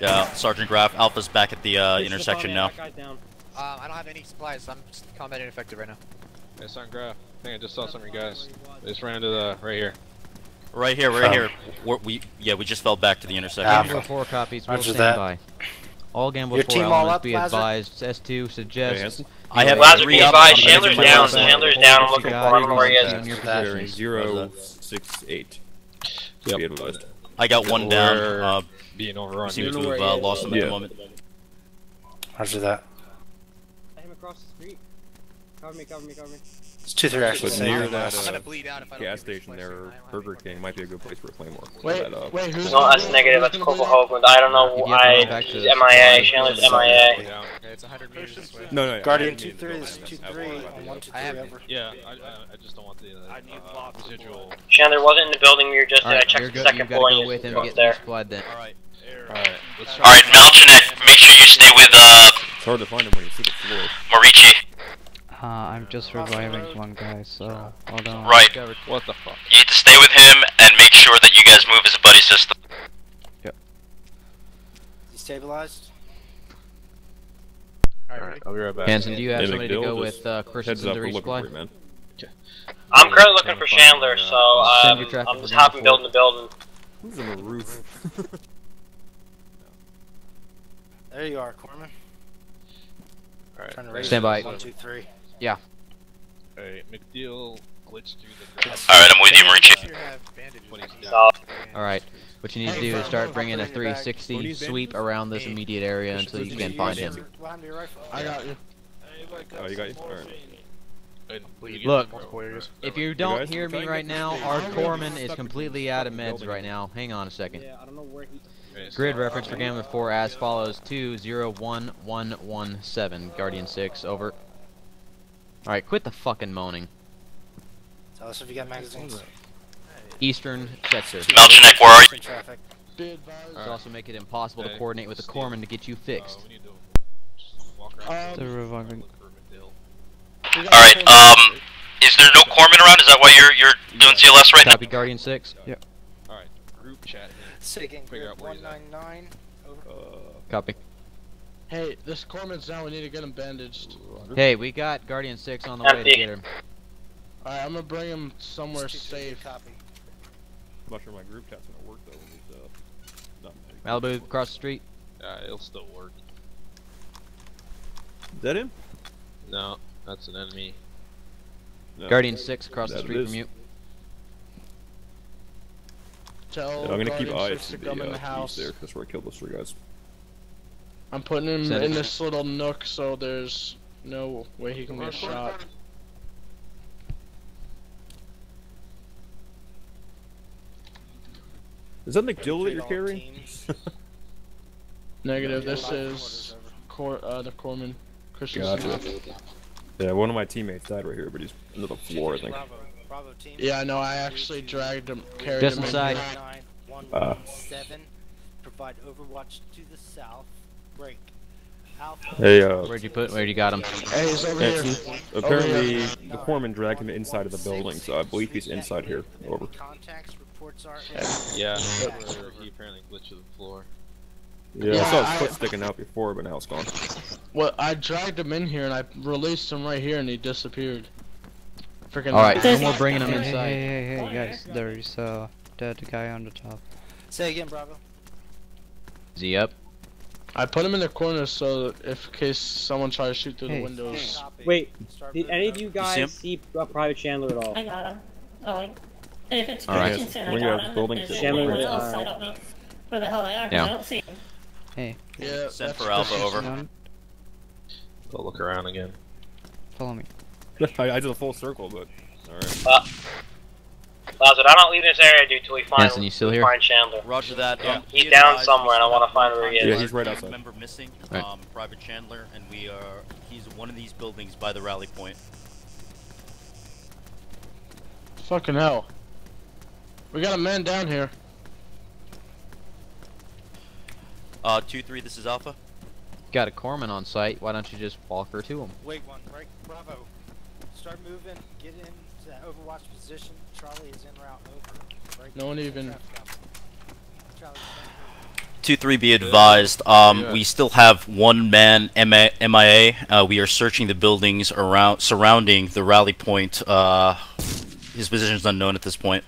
Yeah, Sergeant Graff, Alpha's back at the uh, intersection now. down. Uh, I don't have any supplies. I'm just combat ineffective right now. Hey, Sergeant Graff. I think I just saw some of you guys. They just ran into the right here. Right here, right Um, here. We're, we yeah, we just fell back to the intersection. Gambler 4 copies, we'll stand that. by. All Gambler Your 4 team all elements up, be advised. S2 suggests... Hanson? I have Lazar, three up. advised. Chandler's gonna down. Chandler's down. I'm Got looking for him. I don't know where he is. On your zero six eight. Be advised. I got one down. We're Uh, being overrun. seem to have uh, lost him at the moment. Roger that. I him across the street. Cover me. Cover me. Cover me. It's two three actually. But saying near that. that I'm gonna uh, bleed out if I gas station there, here. I Burger King might be a good place for a Claymore. Wait, That, uh, wait, who's- No, that's negative. That's Corporal Hoagland. I don't know. If you have to I back to the MIA. supply, Chandler's it's MIA. Okay, it's 100 meters this way. No, no, Guardian I two three to is go two back. three I on will- one two I have- three over. Yeah, I, I, I just don't want the uh, I need uh, residual. Chandler wasn't in the building. We were just. I Alright, checked you're the good. second You floor. gotta and go with him just and get there. resupplied then. Alright. Alright, let's Alright, Malcanek, make sure you stay with, uh, It's hard to find him when you see the floor. Morici. Uh, I'm just reviving one guy, so hold on. Right. What the fuck? You need to stay with him and make sure that you guys move as a buddy system. Yep. Destabilized. Alright, I'll be right back. Hanson, do you have Hey, somebody to go with uh, Heads Christensen up, to we're looking resupply? for you. I'm currently looking for Chandler, so Send um, your traffic I'm just hopping building to building. Who's on the roof? There you are, Corman. Alright. Trying to Stand by. One two three. Yeah. Alright, McDeal glitched through the grass. Alright, I'm with you, Morici. You have bandages. But he's down. Solid. Alright. What you need to do is start bringing a 360 sweep around this immediate area until you can find him. Behind your rifle. I got you. Oh, you got you? Alright. And Look, if you don't hear me right now, our thing. corpsman is completely out of meds right now. Hang on a second. Yeah, I don't know where he. Okay, Grid reference for Gambler 4 as follows 201117, Guardian 6, over. Alright, quit the fucking moaning. Tell us if you got magazines. Eastern sector. Malcanek, where are you? In traffic. This also make it impossible to coordinate with the corpsman to get you fixed. Uh, we need to walk around. Still reviving. Look for McDill. Alright, um, is there no corpsman around? Is that why you're, you're doing CLS right now? Copy Guardian 6. Yep. Alright, group chat. Sigging Figure out grid where he's one at. nine nine. Over. Uh, Copy. Hey, this corpsman's down. We need to get him bandaged. Hey, we got Guardian 6 on the way to get him. Alright, I'm gonna bring him somewhere safe. Copy. I'm not sure my group chat's gonna work though. With, uh, Malibu, across the street. Uh, it'll still work. Is that him? No, that's an enemy. No. Guardian 6 across the That it street from you. Tell Yeah, I'm gonna keep Guardian eyes Six to to the come in uh, the east house. there. That's where I killed those three guys. I'm putting him in this little nook so there's no way he can get shot. Is that McDill that you're carrying? Negative. This is Cor uh, the corpsman Christensen. Gotcha. Yeah, one of my teammates died right here, but he's under the floor, I think. Bravo, Bravo team. Yeah, no, I actually dragged him, carried Just him inside. here. Nine, one, Uh. Provide overwatch to the south. Break. Alpha. Hey, uh, Where'd you put? Where'd you got him? Hey, he's over Yeah, here. apparently Over the foreman dragged him inside of the building, so I believe he's inside here. Over. Contacts reports are. Yeah, where he apparently glitched to the floor. Yeah, Yeah, I saw his I- foot sticking out before, but now it's gone. Well, I dragged him in here and I released him right here and he disappeared. Freaking. Alright, no more bringing him Hey, inside. hey, hey, hey, guys, there's a dead guy on the top. Say again, Bravo. Is he up? I put him in the corner so if in case someone tries to shoot through Hey. the windows. Wait, did any of you guys him? see uh, Private Chandler at all? I got him. Oh, if it's Alright. Christensen, I got him. building If shit, it's Chandler, anyone uh, else, I don't know where the hell they are, 'cause Yeah. I don't see them. Hey, Yeah. Send for Alpha Christensen. over. Go look around again. follow me. I, I did a full circle, but alright. Uh, Lazard, I don't leave this area dude till we find Hanson, you still here? find Chandler. Roger that. Um, He's be down somewhere, and I wanna find have where he is. Yeah, he's right team outside. Member missing. Right. Um, Private Chandler, and we are. He's one of these buildings by the rally point. Fucking hell. We got a man down here. Uh, two three. This is Alpha. Got a corpsman on site. Why don't you just walk her to him? Wait one. Right. Bravo. Start moving. Get into that overwatch position. Charlie is en route over. Right. No one even- Traffic cop. Charlie, Two three. Be advised. Um, Yeah. we still have one man MIA. Uh, we are searching the buildings around surrounding the rally point. Uh, his position is unknown at this point.